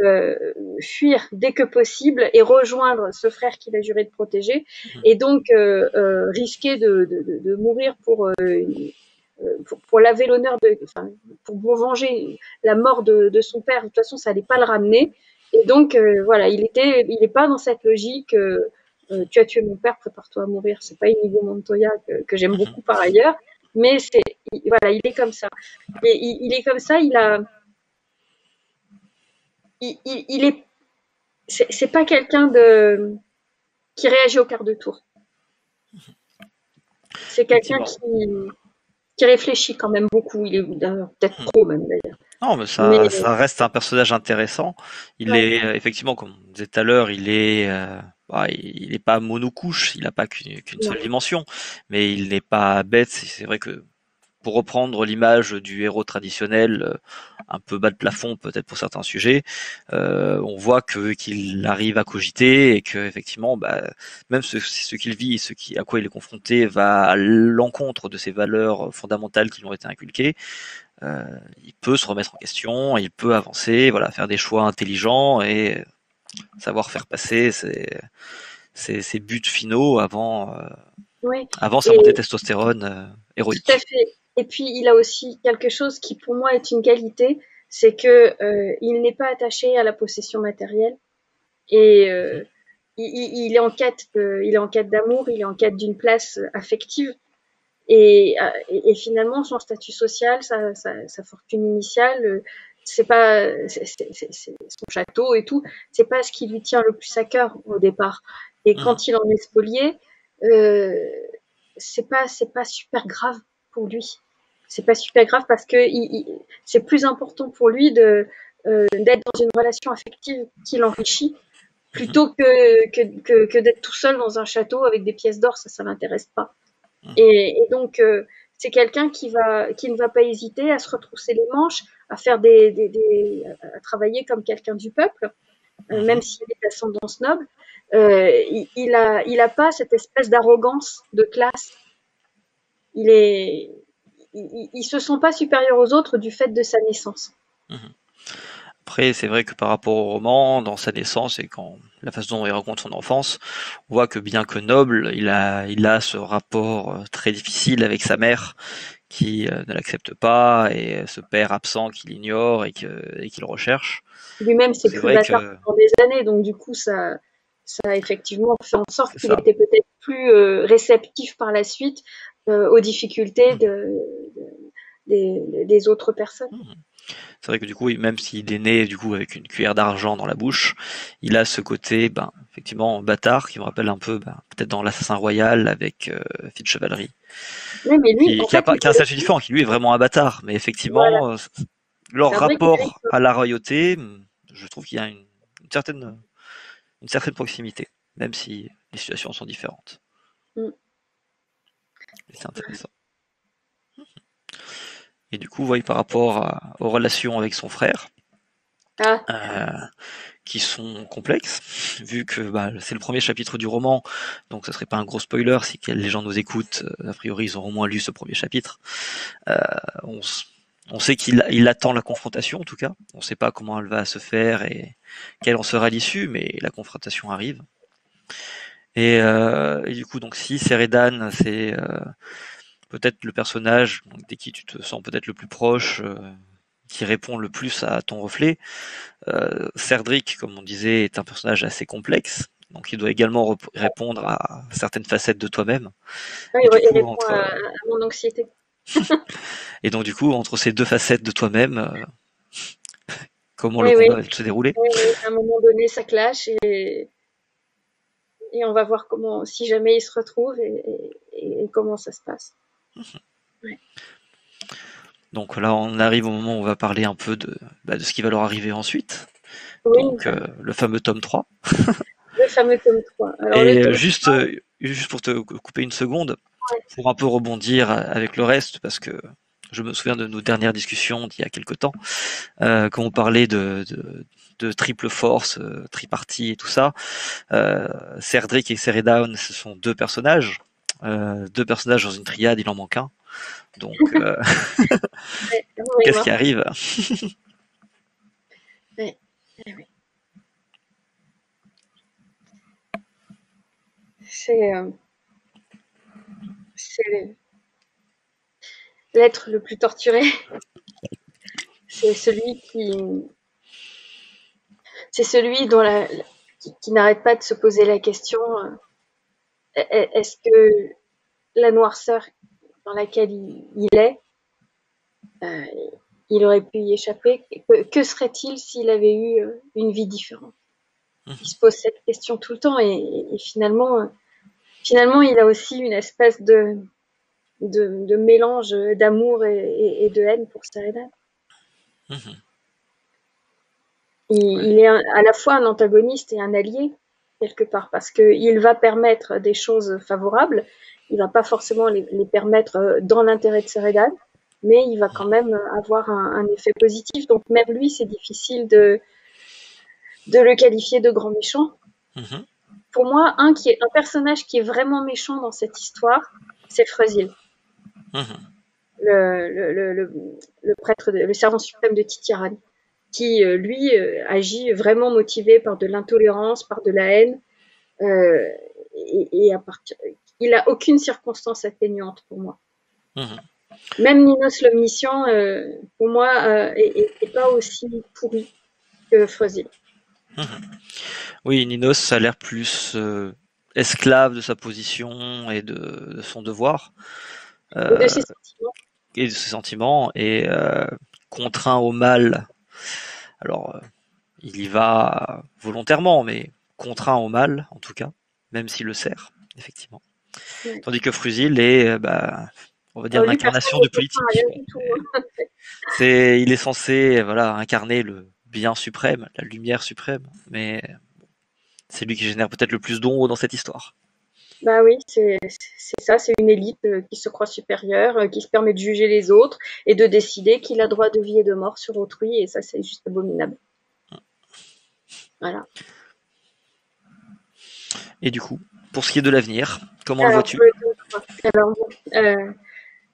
euh, fuir dès que possible et rejoindre ce frère qu'il a juré de protéger, mhm. et donc euh, euh, risquer de, de, de, mourir pour, pour, pour, laver l'honneur de, enfin, pour, venger la mort de, de, son père. De toute façon, ça allait pas le ramener. Et donc, voilà, il était, il n'est pas dans cette logique. tu as tué mon père, prépare-toi à mourir. C'est pas Inigo Montoya que, que j'aime beaucoup par ailleurs mais c'est voilà, il est comme ça. Et il, est comme ça, il a, il, il, est, c'est pas quelqu'un de qui réagit au quart de tour. C'est quelqu'un qui, qui réfléchit quand même beaucoup. Il est peut-être hmm. trop même d'ailleurs. Non, mais ça, ça reste un personnage intéressant. Il est euh, effectivement, comme on disait tout à l'heure, il est euh, bah, il n'est pas monocouche, il n'a pas qu'une seule dimension, mais il n'est pas bête. C'est vrai que pour reprendre l'image du héros traditionnel, euh, un peu bas de plafond peut-être pour certains sujets, euh, on voit que qu'il arrive à cogiter et que effectivement, bah, même ce, ce qu'il vit, ce qui à quoi il est confronté, va à l'encontre de ses valeurs fondamentales qui lui ont été inculquées. Euh, il peut se remettre en question, il peut avancer, voilà, faire des choix intelligents et savoir faire passer ses, buts finaux avant, euh, avant sa montée de testostérone héroïque. Tout à fait. Et puis il a aussi quelque chose qui pour moi est une qualité, c'est que euh, il n'est pas attaché à la possession matérielle et il, il, est en quête, il est en quête d'amour, il est en quête d'une place affective. Et, et, finalement, son statut social, sa, sa, sa fortune initiale, c'est pas son château et tout, c'est pas ce qui lui tient le plus à cœur au départ. Et mmh. quand il en est spolié, euh, c'est pas c'est pas super grave pour lui. C'est pas super grave parce que c'est plus important pour lui de euh, d'être dans une relation affective qui l'enrichit plutôt que que, que, d'être tout seul dans un château avec des pièces d'or. Ça, ça l'intéresse pas. Mmh. Et, donc euh, c'est quelqu'un qui va qui ne va pas hésiter à se retrousser les manches, à faire des, des, des à travailler comme quelqu'un du peuple, euh, mhm. même s'il est d'ascendance noble. Il, il, a il a pas cette espèce d'arrogance de classe. Il est il, il, se sent pas supérieur aux autres du fait de sa naissance. Mhm. Après, c'est vrai que par rapport au roman, dans sa naissance et quand la façon dont il raconte son enfance, on voit que bien que noble, il a, il a ce rapport euh, très difficile avec sa mère qui euh, ne l'accepte pas et ce père absent qu'il ignore et qu'il recherche. Lui-même s'est pris bâtard que... pendant des années, donc du coup, ça, ça a effectivement fait en sorte qu'il était peut-être plus euh, réceptif par la suite aux difficultés mmh. de, des, des, autres personnes. Mmh. C'est vrai que du coup, même s'il est né du coup avec une cuillère d'argent dans la bouche, il a ce côté, ben, effectivement, bâtard qui me rappelle un peu, ben, peut-être dans l'Assassin Royal avec euh, Fille de Chevalerie. Oui, mais lui, qui, a, pas, qui a un statut différent, qui lui est vraiment un bâtard, mais effectivement, euh, leur rapport à la royauté, je trouve qu'il y a une, certaine, une certaine proximité, même si les situations sont différentes. C'est intéressant. Et du coup, voyez par rapport aux relations avec son frère, ah. euh, qui sont complexes, vu que bah, c'est le premier chapitre du roman, donc ce serait pas un gros spoiler si les gens nous écoutent, euh, a priori ils auront au moins lu ce premier chapitre. Euh, on, sait qu'il attend la confrontation en tout cas, on ne sait pas comment elle va se faire et quelle en sera l'issue, mais la confrontation arrive. Et, du coup, donc si Seredan, c'est peut-être le personnage dès qui tu te sens peut-être le plus proche, euh, qui répond le plus à ton reflet. Euh, Cerdric, comme on disait, est un personnage assez complexe, donc il doit également répondre à certaines facettes de toi-même. Oui, il répond à, mon anxiété. *laughs* et donc du coup, entre ces deux facettes de toi-même, euh, *laughs* comment le combat va se dérouler? À un moment donné, ça clash et, et on va voir comment, si jamais ils se retrouvent et comment ça se passe. Donc là, on arrive au moment où on va parler un peu de, bah, de ce qui va leur arriver ensuite. Donc, euh, le fameux tome 3. *laughs* le fameux tome 3. Et juste, euh, juste pour te couper une seconde, pour un peu rebondir avec le reste, parce que je me souviens de nos dernières discussions d'il y a quelque temps, euh, quand on parlait de, de, de triple force, euh, tripartie et tout ça. Euh, Cerdric et Ceredown, ce sont deux personnages. Euh, deux personnages dans une triade, il en manque un. Donc, euh, *laughs* *laughs* qu'est-ce qui arrive? *laughs* Oui. oui. C'est euh, c'est l'être le plus torturé. C'est celui qui c'est celui dont la, qui, n'arrête pas de se poser la question euh, est-ce que la noirceur dans laquelle il, est, euh, il aurait pu y échapper? Que, serait-il s'il avait eu euh, une vie différente? Mmh. Il se pose cette question tout le temps et, finalement, finalement, il a aussi une espèce de, de, mélange d'amour et, de haine pour Seredan. Mmh. Il, est à la fois un antagoniste et un allié, quelque part, parce qu'il va permettre des choses favorables, il va pas forcément les, permettre euh, dans l'intérêt de Seredan, mais il va quand même avoir un, effet positif. Donc même lui, c'est difficile de, de le qualifier de grand méchant. Mm-hmm. Pour moi, un, qui est, un personnage qui est vraiment méchant dans cette histoire, c'est Freusil. Mm-hmm. Le, le, prêtre, le servant suprême de Titiran qui, euh, lui, euh, agit vraiment motivé par de l'intolérance, par de la haine, euh, et, à partir, il a aucune circonstance atteignante pour moi. Mhm. Même Ninos l'omniscient, pour moi, est, pas aussi pourri que Frozil. Mhm. Oui, Ninos a l'air plus esclave de sa position et de, son devoir. et de ses sentiments. Et de ses sentiments, et contraint au mal alors, euh, il y va volontairement, mais contraint au mal, en tout cas, même s'il le sert, effectivement. Tandis que Frusil est, euh, bah, on va dire, oh, l'incarnation de politique. Hein. *laughs* c'est, il est censé, voilà, incarner le bien suprême, la lumière suprême, mais c'est lui qui génère peut-être le plus d'ombre dans cette histoire. Bah oui, c'est ça, c'est une élite euh, qui se croit supérieure, euh, qui se permet de juger les autres et de décider qu'il a droit de vie et de mort sur autrui, et ça, c'est juste abominable. Voilà. Et du coup, pour ce qui est de l'avenir, comment le vois-tu? Alors, euh,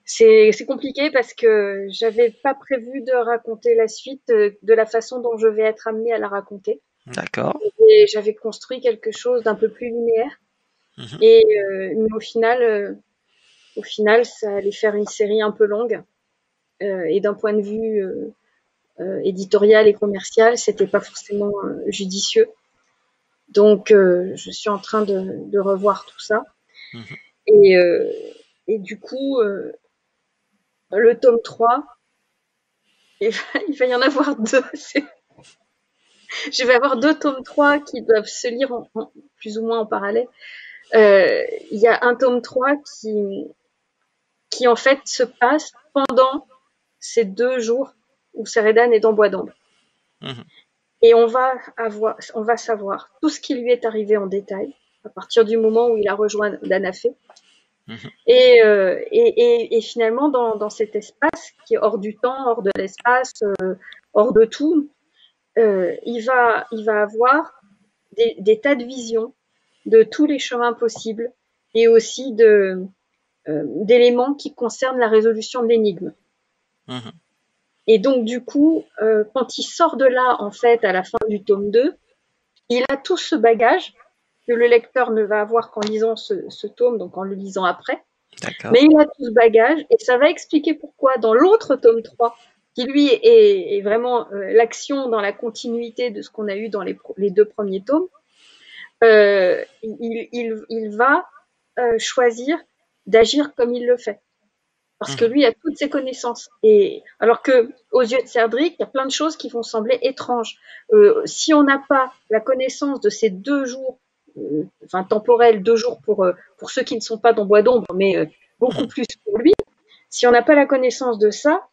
c'est compliqué parce que j'avais pas prévu de raconter la suite de la façon dont je vais être amenée à la raconter. D'accord. Et j'avais construit quelque chose d'un peu plus linéaire. Mhm. Et euh, mais au final, euh, au final, ça allait faire une série un peu longue. Euh, et d'un point de vue éditorial et commercial, c'était pas forcément judicieux. Donc, je suis en train de, revoir tout ça. Mhm. Et, et, du coup, le tome 3, *laughs* il va, y en avoir deux. *laughs* Je vais avoir deux tomes 3 qui doivent se lire plus ou moins en parallèle. Euh, il y a un tome 3 qui, qui en fait se passe pendant ces deux jours où Seredan est dans Bois d'Ombre. Mhm. Et on va avoir, on va savoir tout ce qui lui est arrivé en détail à partir du moment où il a rejoint Danafé. Mhm. Et, euh, et, et, et, finalement, dans, dans, cet espace qui est hors du temps, hors de l'espace, euh, hors de tout, euh, il, va, il va avoir des, des, tas de visions de tous les chemins possibles et aussi de euh, d'éléments qui concernent la résolution de l'énigme. Mhm. Et donc du coup, euh, quand il sort de là, en fait, à la fin du tome 2, il a tout ce bagage que le lecteur ne va avoir qu'en lisant ce, tome, donc en le lisant après. Mais il a tout ce bagage et ça va expliquer pourquoi dans l'autre tome 3, qui lui est, vraiment euh, l'action dans la continuité de ce qu'on a eu dans les, les deux premiers tomes, il, il, il, va euh, choisir d'agir comme il le fait. Parce que mmh. lui a toutes ses connaissances. Et alors que aux yeux de Cerdric, il y a plein de choses qui vont sembler étranges. Euh, si on n'a pas la connaissance de ces deux jours, euh, enfin temporels, deux jours pour euh, pour ceux qui ne sont pas dans Bois d'ombre, mais beaucoup mmh. plus pour lui. Si on n'a pas la connaissance de ça,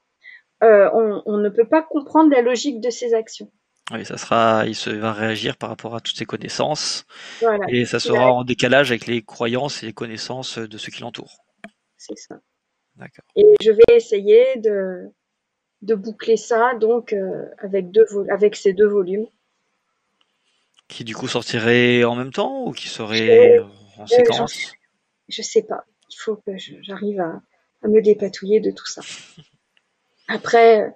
on, on, ne peut pas comprendre la logique de ses actions. Oui, ça sera, il se va réagir par rapport à toutes ses connaissances, et ça sera en décalage avec les croyances et les connaissances de ceux qui l'entourent. c'est ça. D'accord. Et je vais essayer de, de boucler ça donc euh, avec, deux avec ces deux volumes. Qui du coup sortirait en même temps ou qui serait en séquence? Je sais pas. Il faut que j'arrive à, à, me dépatouiller de tout ça. *laughs* Après,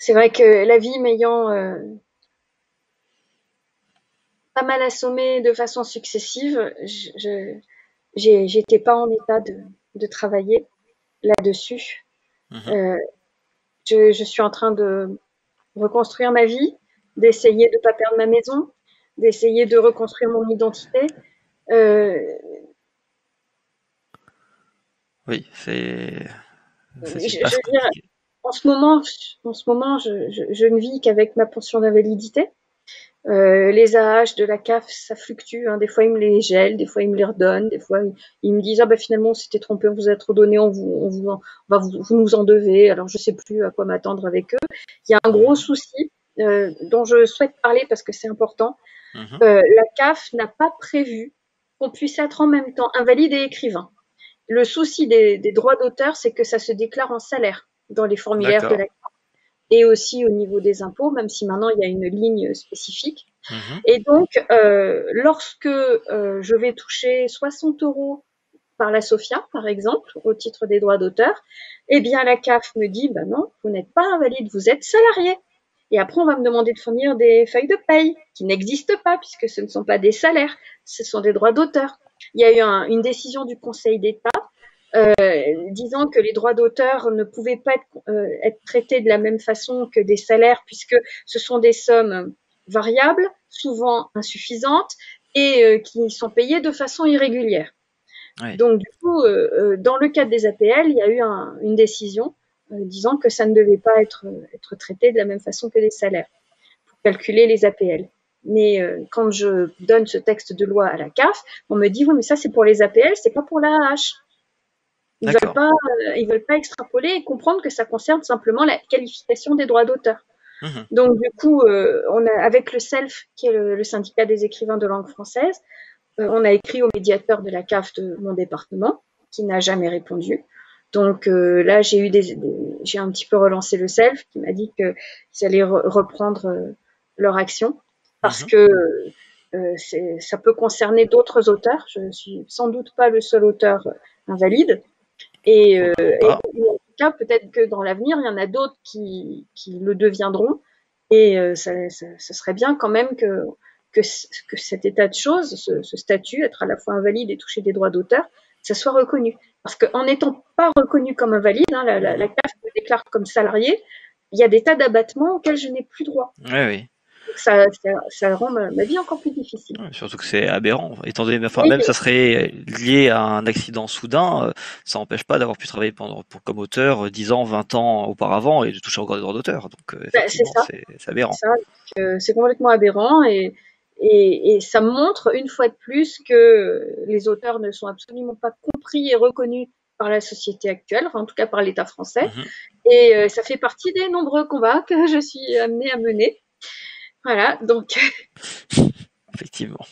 c'est vrai que la vie m'ayant euh, pas mal assommée de façon successive, je j'étais pas en état de, de travailler là-dessus. Mhm. Euh, je, je, suis en train de reconstruire ma vie, d'essayer de pas perdre ma maison, d'essayer de reconstruire mon identité. Euh, oui, c'est. Je, je veux dire, en ce moment, en ce moment, je, je, je ne vis qu'avec ma pension d'invalidité. Euh, les AH de la CAF, ça fluctue. Hein. Des fois, ils me les gèlent, des fois, ils me les redonnent, des fois, ils, me disent ah ben finalement, on s'était trompé, on vous a trop donné, on vous, on vous, va vous, vous, nous en devez. Alors, je sais plus à quoi m'attendre avec eux. Il y a un gros souci euh, dont je souhaite parler parce que c'est important. Mhm. Euh, la CAF n'a pas prévu qu'on puisse être en même temps invalide et écrivain. Le souci des, des droits d'auteur, c'est que ça se déclare en salaire dans les formulaires de la et aussi au niveau des impôts, même si maintenant il y a une ligne spécifique. Mhm. Et donc, euh, lorsque euh, je vais toucher 60 euros par la SOFIA, par exemple, au titre des droits d'auteur, eh bien la CAF me dit, bah non, vous n'êtes pas invalide, vous êtes salarié. Et après, on va me demander de fournir des feuilles de paye qui n'existent pas puisque ce ne sont pas des salaires, ce sont des droits d'auteur. Il y a eu un, une décision du Conseil d'État disant que les droits d'auteur ne pouvaient pas être, euh, être, traités de la même façon que des salaires puisque ce sont des sommes variables, souvent insuffisantes et euh, qui sont payées de façon irrégulière. Oui. Donc du coup, euh, dans le cadre des APL, il y a eu un, une décision disant que ça ne devait pas être, être traité de la même façon que des salaires pour calculer les APL. Mais euh, quand je donne ce texte de loi à la CAF, on me dit oui, mais ça c'est pour les APL, c'est pas pour la H. Ils veulent pas, euh, ils veulent pas extrapoler et comprendre que ça concerne simplement la qualification des droits d'auteur. Mmh. Donc du coup, euh, on a avec le SELF, qui est le, le syndicat des écrivains de langue française, euh, on a écrit au médiateur de la CAF de mon département, qui n'a jamais répondu. Donc euh, là, j'ai eu des, des j'ai un petit peu relancé le SELF, qui m'a dit qu'ils allaient re reprendre euh, leur action parce Mhm. que euh, ça peut concerner d'autres auteurs. Je suis sans doute pas le seul auteur invalide. Et, euh, et, en tout cas, peut-être que dans l'avenir, il y en a d'autres qui, qui le deviendront. Et euh, ça, ça, ça, serait bien quand même que, que, que cet état de choses, ce, ce, statut, être à la fois invalide et toucher des droits d'auteur, ça soit reconnu. Parce qu'en n'étant pas reconnu comme invalide, hein, la, la, la CAF me déclare comme salarié, il y a des tas d'abattements auxquels je n'ai plus droit. Oui, oui. Ça, ça, ça, rend ma, ma, vie encore plus difficile. Ouais, surtout que c'est aberrant. Étant donné, enfin, même ça serait lié à un accident soudain, euh, ça n'empêche pas d'avoir pu travailler pendant, pour, comme auteur 10 ans, 20 ans auparavant et de toucher encore des droits d'auteur. Donc, euh, bah, c'est aberrant. C'est complètement aberrant et, et, et, ça montre une fois de plus que les auteurs ne sont absolument pas compris et reconnus par la société actuelle, enfin, en tout cas par l'État français. Mhm. Et euh, ça fait partie des nombreux combats que je suis amenée à mener. Voilà, donc. *laughs* Effectivement.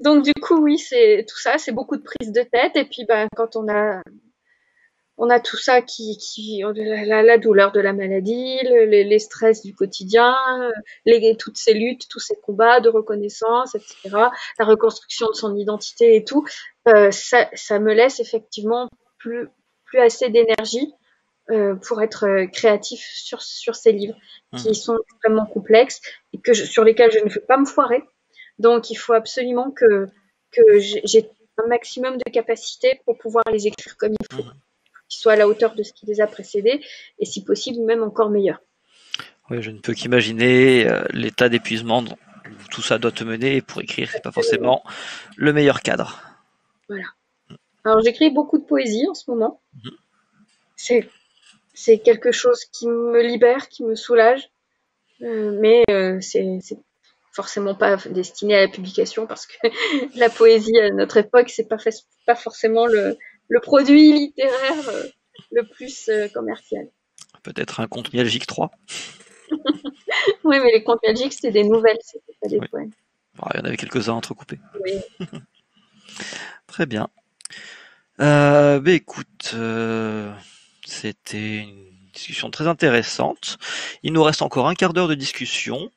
donc du coup, oui, c'est tout ça, c'est beaucoup de prise de tête. Et puis, bah, quand on a, on a tout ça qui, qui la, la douleur de la maladie, le, les, les, stress du quotidien, les, toutes ces luttes, tous ces combats de reconnaissance, etc. La reconstruction de son identité et tout, euh, ça, ça me laisse effectivement plus, plus assez d'énergie euh, pour être créatif sur, sur ces livres mmh. qui sont extrêmement complexes et que je, sur lesquels je ne veux pas me foirer. Donc, il faut absolument que, que j'ai un maximum de capacité pour pouvoir les écrire comme il faut, mmh. qu'ils soient à la hauteur de ce qui les a précédés et si possible même encore meilleur. Oui, je ne peux qu'imaginer euh, l'état d'épuisement dont tout ça doit te mener et pour écrire, c'est pas forcément le meilleur cadre. Voilà. Alors, j'écris beaucoup de poésie en ce moment. Mmh. C'est c'est quelque chose qui me libère, qui me soulage, euh, mais euh, c'est forcément pas destiné à la publication parce que *laughs* la poésie à notre époque c'est pas pas forcément le, le produit littéraire euh, le plus euh, commercial. Peut-être un conte Mialgique 3 *laughs* Oui, mais les contes Mialgiques c'était des nouvelles, c'était pas des oui. poèmes. Il y en avait quelques-uns entrecoupés. Oui. *laughs* Très bien. Euh, bah écoute, c'était une discussion très intéressante. Il nous reste encore un quart d'heure de discussion.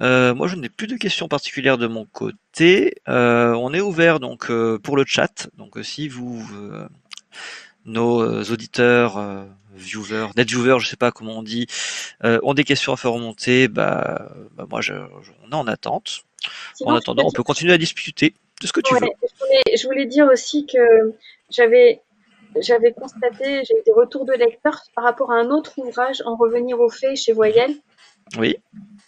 Euh, moi, je n'ai plus de questions particulières de mon côté. Euh, on est ouvert donc euh, pour le chat. Donc, si vous, nos auditeurs, viewers, net viewers, je sais pas comment on dit, ont des questions à faire remonter, bah, bah moi, je, je- on est en attente. Sinon, En attendant, on peut continuer à discuter de ce que tu Ouais, veux. je, voulais, je voulais dire aussi que j'avais j'avais constaté, j'ai eu des retours de lecteurs par rapport à un autre ouvrage, En revenir aux faits chez Voyelle, Oui.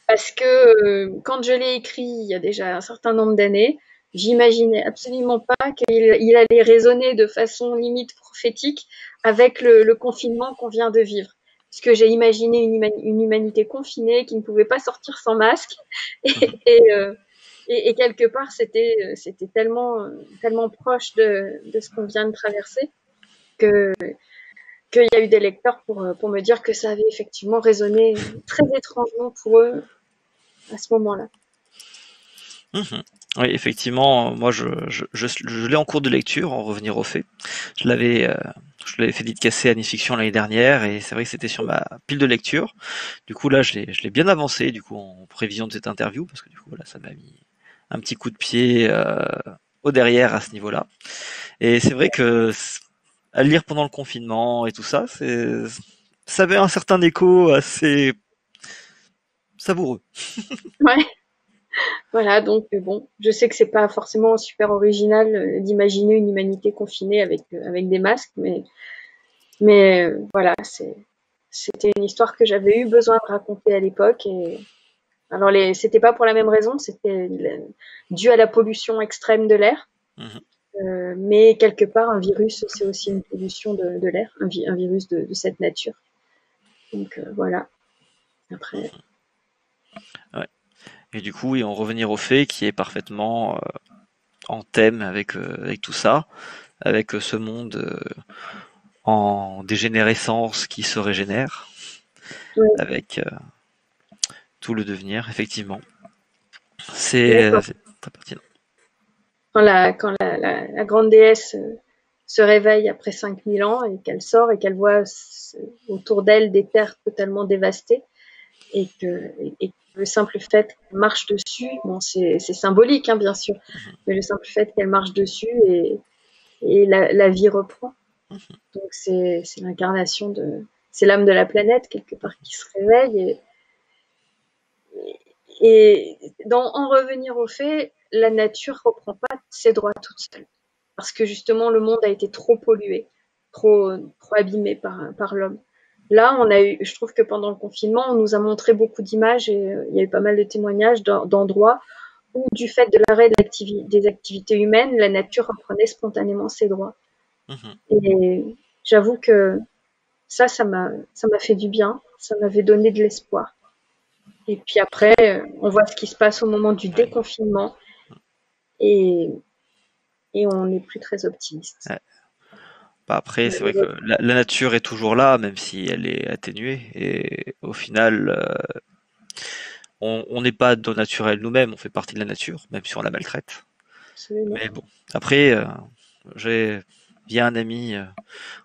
parce que euh, quand je l'ai écrit il y a déjà un certain nombre d'années, j'imaginais absolument pas qu'il il allait résonner de façon limite prophétique avec le, le confinement qu'on vient de vivre. Parce que j'ai imaginé une, humani- une humanité confinée qui ne pouvait pas sortir sans masque et, *laughs* et, euh, et, et quelque part, c'était euh, tellement tellement proche de, de ce qu'on vient de traverser que qu'il y a eu des lecteurs pour euh, pour me dire que ça avait effectivement résonné très étrangement pour eux à ce moment-là. Mhm. Oui, effectivement, moi je, je, je, l'ai en cours de lecture, en revenir aux faits. Je l'avais euh, je l'avais fait dédicacer à Nice Fiction l'année dernière et c'est vrai que c'était sur ma pile de lecture. Du coup là, je l'ai bien avancé du coup en prévision de cette interview parce que du coup voilà, ça m'a mis un petit coup de pied euh, au derrière à ce niveau-là. Et c'est vrai que à lire pendant le confinement et tout ça, c'est ça avait un certain écho assez savoureux. *laughs* Ouais. Voilà, donc euh, bon, je sais que c'est pas forcément super original euh, d'imaginer une humanité confinée avec euh, avec des masques, mais mais voilà, c'est c'était une histoire que j'avais eu besoin de raconter à l'époque et alors les c'était pas pour la même raison, c'était dû à la pollution extrême de l'air. Mhm. Euh, mais quelque part, un virus, c'est aussi une pollution de, de l'air, un, vi- un virus de, de cette nature. Donc euh, voilà. Après, Et du coup, et en revenir au fait qui est parfaitement euh, en thème avec, avec tout ça, avec ce monde en dégénérescence qui se régénère, Ouais. avec tout le devenir, effectivement. C'est très pertinent. Quand la, quand la, la, la grande déesse euh, se réveille après 5000 ans et qu'elle sort et qu'elle voit autour d'elle des terres totalement dévastées et que, et, le simple fait qu'elle marche dessus, bon, c'est symbolique, hein, bien sûr, mais le simple fait qu'elle marche dessus et, et la, la vie reprend. Donc c'est c'est l'incarnation de, c'est l'âme de la planète quelque part qui se réveille et, et dans en revenir au fait, la nature reprend pas ses droits toute seule parce que justement le monde a été trop pollué, trop trop abîmé par par l'homme. Là, on a eu, je trouve que pendant le confinement, on nous a montré beaucoup d'images et euh, il y a eu pas mal de témoignages d'en- d'endroits où, du fait de l'arrêt de des activités humaines, la nature reprenait spontanément ses droits. Mhm. Et j'avoue que ça, ça m'a, ça m'a fait du bien. Ça m'avait donné de l'espoir. Et puis après, euh, on voit ce qui se passe au moment du déconfinement et, et on n'est plus très optimiste. Ouais. Bah, après, c'est vrai que la, la nature est toujours là, même si elle est atténuée. Et au final, euh, on on n'est pas de naturel nous-mêmes, on fait partie de la nature, même si on la maltraite. Absolument. Mais bon, après, euh, j'ai via un ami euh,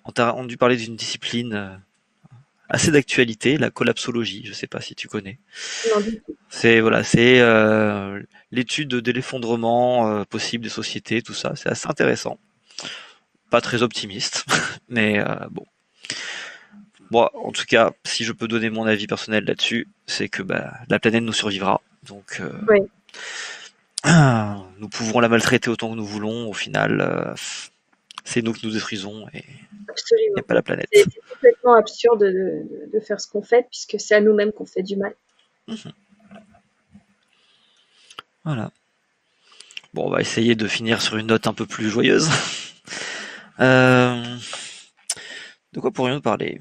entendu parler d'une discipline euh, assez d'actualité, la collapsologie. Je sais pas si tu connais. C'est voilà, c'est euh, l'étude de l'effondrement euh, possible des sociétés, tout ça. C'est assez intéressant. Pas très optimiste, *laughs* mais euh, bon. Bon, en tout cas, si je peux donner mon avis personnel là-dessus, c'est que bah, la planète nous survivra. Donc, Oui. nous pouvons la maltraiter autant que nous voulons. Au final, c'est nous que nous détruisons et, Absolument. et pas la planète. C'est complètement absurde de, faire ce qu'on fait puisque c'est à nous-mêmes qu'on fait du mal. Voilà. Bon, on va essayer de finir sur une note un peu plus joyeuse. *laughs* Euh, de quoi pourrions-nous parler?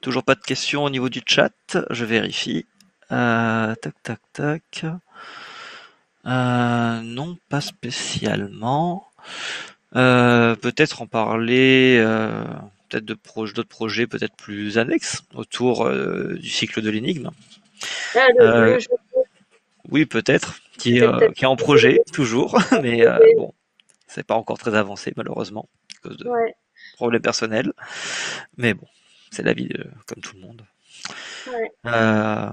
Toujours pas de questions au niveau du chat, je vérifie. Euh, tac, tac, tac. Euh, non, pas spécialement. Euh, peut-être en parler, euh, peut-être de d'autres projets peut-être plus annexes autour euh, du cycle de l'énigme. Ah, le, le jeu Oui, peut-être, qui est, Peut-être. qui est en projet toujours, *laughs* mais bon, c'est pas encore très avancé malheureusement à cause de problèmes personnels. Mais bon, c'est la vie comme tout le monde. Euh,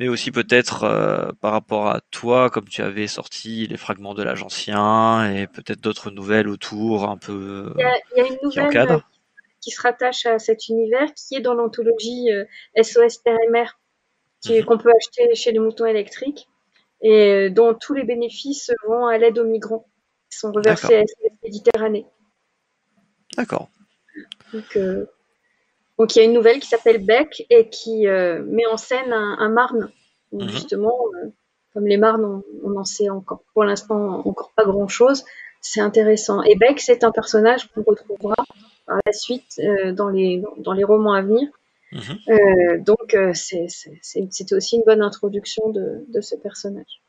mais aussi peut-être euh, par rapport à toi, comme tu avais sorti les fragments de l'âge ancien et peut-être d'autres nouvelles autour un peu. Il y a, une nouvelle qui, se rattache à cet univers qui est dans l'anthologie SOS Terre et Mer mhm. qu'on peut acheter chez les moutons électriques et dont tous les bénéfices vont à l'aide aux migrants qui sont reversés à la Méditerranée. D'accord. Donc, euh, donc, il y a une nouvelle qui s'appelle Beck et qui euh, met en scène un, marne. Mhm. Justement, euh, comme les marnes, on, n'en sait encore pour l'instant encore pas grand-chose. C'est intéressant. Et Beck, c'est un personnage qu'on retrouvera par la suite dans, les, dans les romans à venir. Mhm. donc, c'était aussi une bonne introduction de, de ce personnage.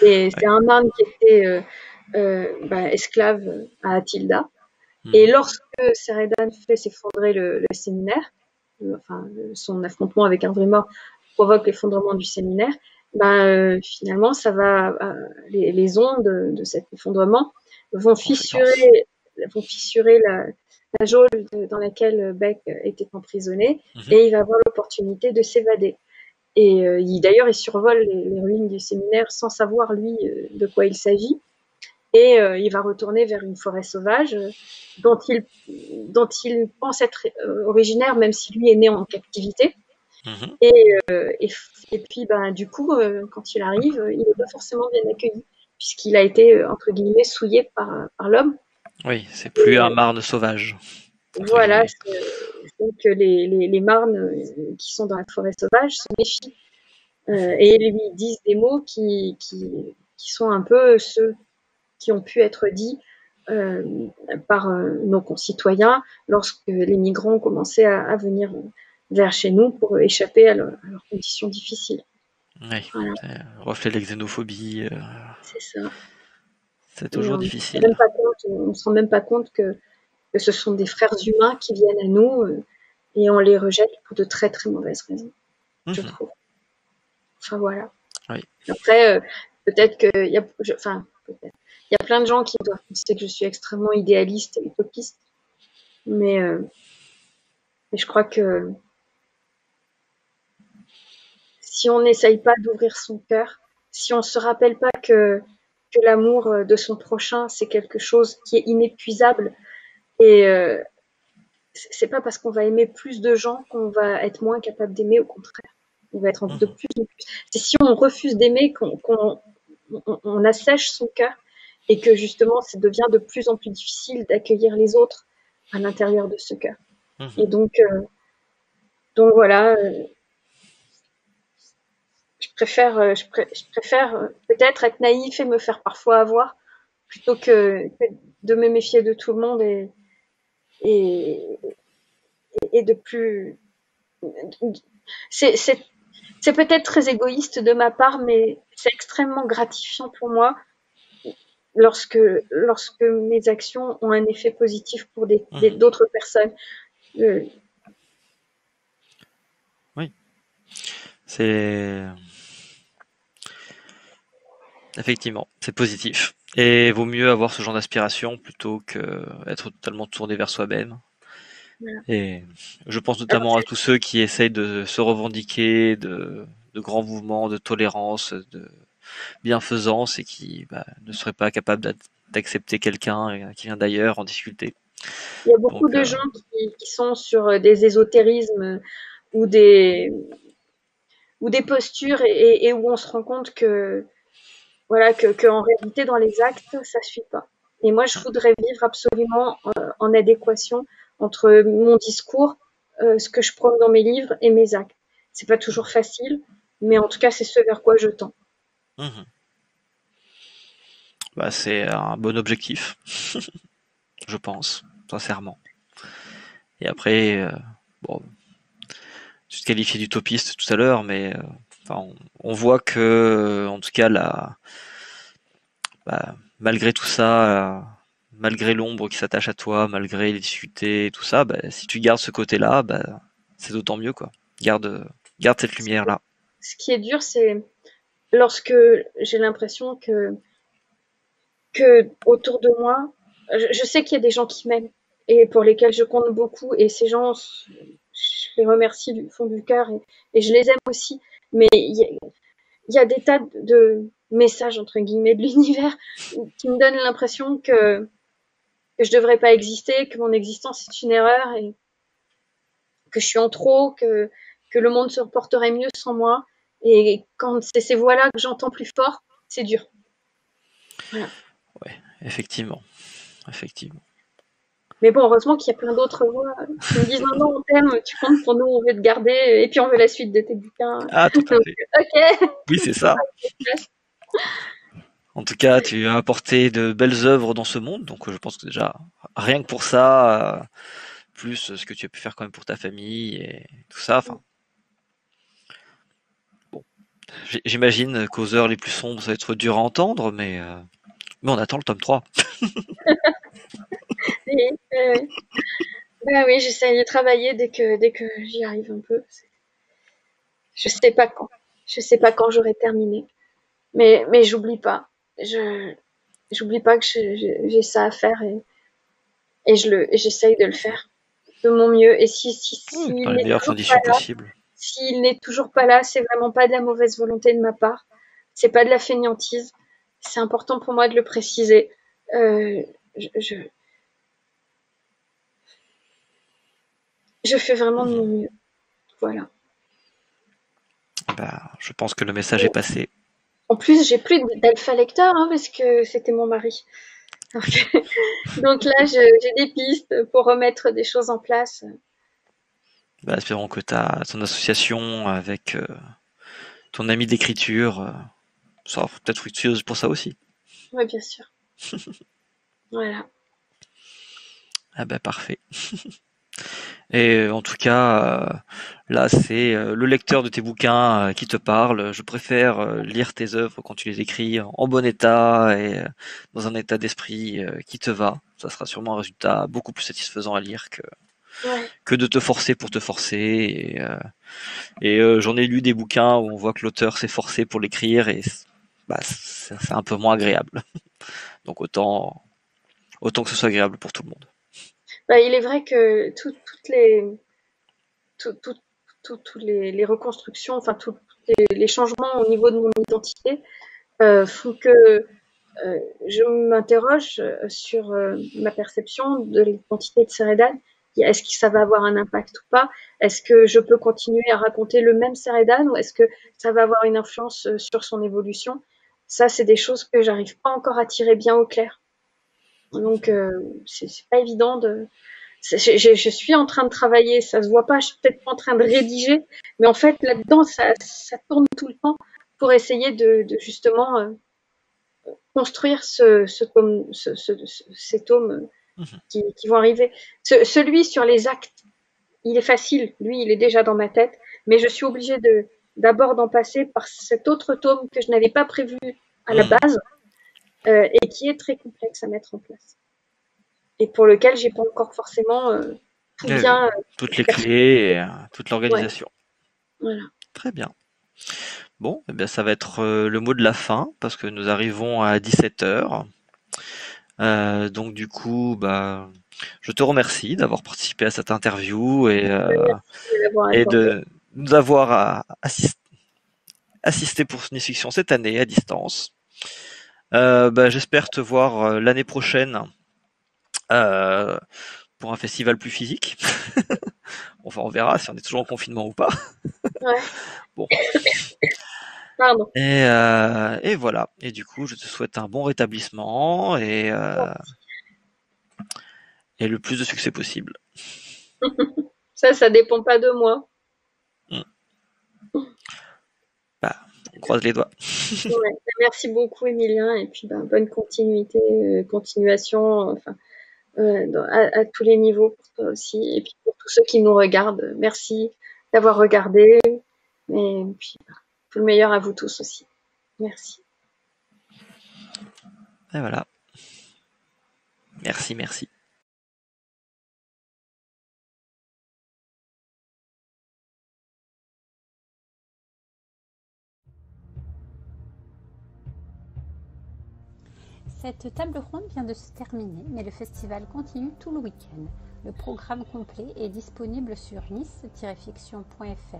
C'est un marne qui était euh, bah, esclave à Atilda. Hmm. Et lorsque Seredan fait s'effondrer le, séminaire, enfin, son affrontement avec un vrai mort provoque l'effondrement du séminaire, ben, finalement, ça va, euh, les, ondes de, cet effondrement vont fissurer, vont fissurer la, la geôle dans laquelle Beck était emprisonné mhm. et il va avoir l'opportunité de s'évader. Et d'ailleurs, il survole les, les, ruines du séminaire sans savoir, lui, de quoi il s'agit et euh, il va retourner vers une forêt sauvage euh, dont il dont il pense être euh, originaire même si lui est né en captivité. Mhm. et, et, et, puis ben du coup quand il arrive il n'est pas forcément bien accueilli puisqu'il a été entre guillemets souillé par, par l'homme. Oui c'est plus un marne sauvage. voilà donc les, les, les, marnes qui sont dans la forêt sauvage se méfient. Et lui disent des mots qui, qui, qui sont un peu ceux qui ont pu être dits euh, par euh, nos concitoyens lorsque les migrants ont commencé à, venir vers chez nous pour échapper à, leurs conditions difficiles. Oui, reflet de la xénophobie. Euh, c'est ça. C'est toujours difficile. on ne se rend même pas compte que, ce sont des frères humains qui viennent à nous et on les rejette pour de très très mauvaises raisons, je mhm. trouve. Enfin voilà. Oui. Après, peut-être que, y a, enfin, peut-être. Il y a plein de gens qui doivent penser que je suis extrêmement idéaliste et utopiste. Mais, euh, je crois que si on n'essaye pas d'ouvrir son cœur, si on ne se rappelle pas que, que l'amour euh, de son prochain, c'est quelque chose qui est inépuisable, et euh, c'est pas parce qu'on va aimer plus de gens qu'on va être moins capable d'aimer, au contraire. On va être de mmh. plus en plus. C'est si on refuse d'aimer qu'on on assèche son cœur et que justement, ça devient de plus en plus difficile d'accueillir les autres à l'intérieur de ce cœur. Mhm. Et donc, euh, donc voilà, euh, je préfère, euh, je, préfère peut-être être naïf et me faire parfois avoir plutôt que, de me méfier de tout le monde et, et, et de plus. C'est peut-être très égoïste de ma part, mais c'est extrêmement gratifiant pour moi lorsque, lorsque mes actions ont un effet positif pour mhm. d'autres personnes. Euh, oui. C'est. Effectivement, c'est positif. Et vaut mieux avoir ce genre d'aspiration plutôt que être totalement tourné vers soi-même. Et je pense notamment à tous ceux qui essayent de se revendiquer de, de grands mouvements de tolérance, de, bienfaisance et qui bah, ne serait pas capable d'accepter quelqu'un euh, qui vient d'ailleurs en difficulté. Il y a beaucoup de euh, gens qui, sont sur euh, des ésotérismes ou des ou des postures et, où on se rend compte que voilà que, en réalité dans les actes ça suit pas. Et moi je voudrais vivre absolument en adéquation entre mon discours, ce que je prends dans mes livres et mes actes. C'est pas toujours facile, mais en tout cas c'est ce vers quoi je tends. Mhm. Bah, c'est un bon objectif, *laughs* je pense, sincèrement. Et après, euh, bon, tu te qualifiais d'utopiste tout à l'heure, mais euh, on, voit que, en tout cas, là, bah, malgré tout ça, malgré l'ombre qui s'attache à toi, malgré les difficultés et tout ça, bah, si tu gardes ce côté-là, bah, c'est d'autant mieux, quoi. Garde, garde cette lumière-là. Ce qui est dur, c'est lorsque j'ai l'impression que que autour de moi, je, sais qu'il y a des gens qui m'aiment et pour lesquels je compte beaucoup et ces gens, je les remercie du fond du cœur et, je les aime aussi. Mais il y, a, des tas de messages entre guillemets de l'univers *laughs* qui me donnent l'impression que que je devrais pas exister, que mon existence est une erreur et que je suis en trop, que que le monde se reporterait mieux sans moi. Et quand c'est ces voix-là que j'entends plus fort, c'est dur. Voilà. Ouais, effectivement. Effectivement. Mais bon, heureusement qu'il y a plein d'autres voix qui me disent non, non, on t'aime, tu comptes pour nous, on veut te garder, et puis on veut la suite de tes bouquins. Ah, tout à fait. *laughs* ok. Oui, c'est ça. *laughs* En tout cas, tu as apporté de belles œuvres dans ce monde, donc je pense que déjà, rien que pour ça, plus ce que tu as pu faire quand même pour ta famille et tout ça, enfin. Bon. J'imagine qu'aux heures les plus sombres, ça va être dur à entendre, mais. Euh, mais on attend le tome 3. oui, *laughs* *laughs* bah oui, j'essaye de travailler dès que, dès que j'y arrive un peu. Je sais pas quand. Je sais pas quand j'aurai terminé. Mais, mais j'oublie pas. Je, j'oublie pas que j'ai ça à faire et, et je le, j'essaye de le faire de mon mieux. Et si, si, si dans les meilleures conditions possibles. S'il n'est toujours pas là, c'est vraiment pas de la mauvaise volonté de ma part. C'est pas de la fainéantise c'est important pour moi de le préciser. Euh, je, je, fais vraiment de mon mieux. Voilà. Bah, je pense que le message est passé. En plus, j'ai plus d'alpha lecteur hein, parce que c'était mon mari. Donc, *laughs* là, j'ai des pistes pour remettre des choses en place. Bah, espérons que ta ton association avec euh, ton ami d'écriture euh, sera peut-être fructueuse pour ça aussi. Oui, bien sûr. *laughs* voilà. Ah ben parfait. *laughs* Et euh, en tout cas, euh, là, c'est euh, le lecteur de tes bouquins qui te parle. Je préfère lire tes œuvres quand tu les écris en bon état et dans un état d'esprit qui te va. Ça sera sûrement un résultat beaucoup plus satisfaisant à lire que, que de te forcer pour te forcer. Et, et j'en ai lu des bouquins où on voit que l'auteur s'est forcé pour l'écrire et bah, c'est un peu moins agréable. *laughs* Donc autant, autant que ce soit agréable pour tout le monde. Bah, il est vrai que toutes les, toutes les, reconstructions, enfin tous les, changements au niveau de mon identité euh, font que euh, je m'interroge sur euh, ma perception de l'identité de Seredan. Est-ce que ça va avoir un impact ou pas? Est-ce que je peux continuer à raconter le même Seredan ou est-ce que ça va avoir une influence sur son évolution? Ça, c'est des choses que j'arrive pas encore à tirer bien au clair. Donc, euh, c'est pas évident de. Je, suis en train de travailler, ça se voit pas, je suis peut-être pas en train de rédiger, mais en fait, là-dedans, ça, ça, tourne tout le temps pour essayer de, de justement euh, construire ce, ce tome, ce, ce, ces tomes mhm. qui, qui, vont arriver. celui sur les actes, il est facile, lui, il est déjà dans ma tête, mais je suis obligée de, d'abord d'en passer par cet autre tome que je n'avais pas prévu à la hmm. base euh, et qui est très complexe à mettre en place et pour lequel j'ai pas encore forcément euh, tout bien euh, toutes les clés et toute l'organisation. Voilà. Très bien. Bon, eh bien, ça va être le mot de la fin parce que nous arrivons à 17 heures. donc du coup, bah, je te remercie d'avoir participé à cette interview et, et de, nous avoir assisté pour fiction cette année à distance. Euh, bah, j'espère te voir euh, l'année prochaine euh, pour un festival plus physique. *laughs* enfin, on verra si on est toujours en confinement ou pas. Ouais. *laughs* bon. Pardon. Et, et, voilà. Et du coup, je te souhaite un bon rétablissement et, et le plus de succès possible. *laughs* ça, ça dépend pas de moi. Bah, on croise les doigts. merci beaucoup, Emilien, et puis bah, bonne continuité, euh, continuation, enfin, euh, à, tous les niveaux pour toi aussi, et puis pour tous ceux qui nous regardent, merci d'avoir regardé, et puis bah, tout le meilleur à vous tous aussi. Merci. Et voilà. Merci, merci. Cette table ronde vient de se terminer, mais le festival continue tout le week-end. Le programme complet est disponible sur nice-fiction.fr.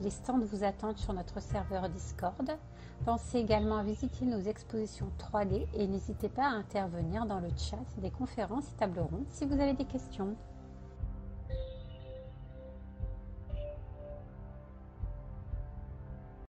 Les stands vous attendent sur notre serveur Discord. Pensez également à visiter nos expositions 3D et n'hésitez pas à intervenir dans le chat des conférences et tables rondes si vous avez des questions.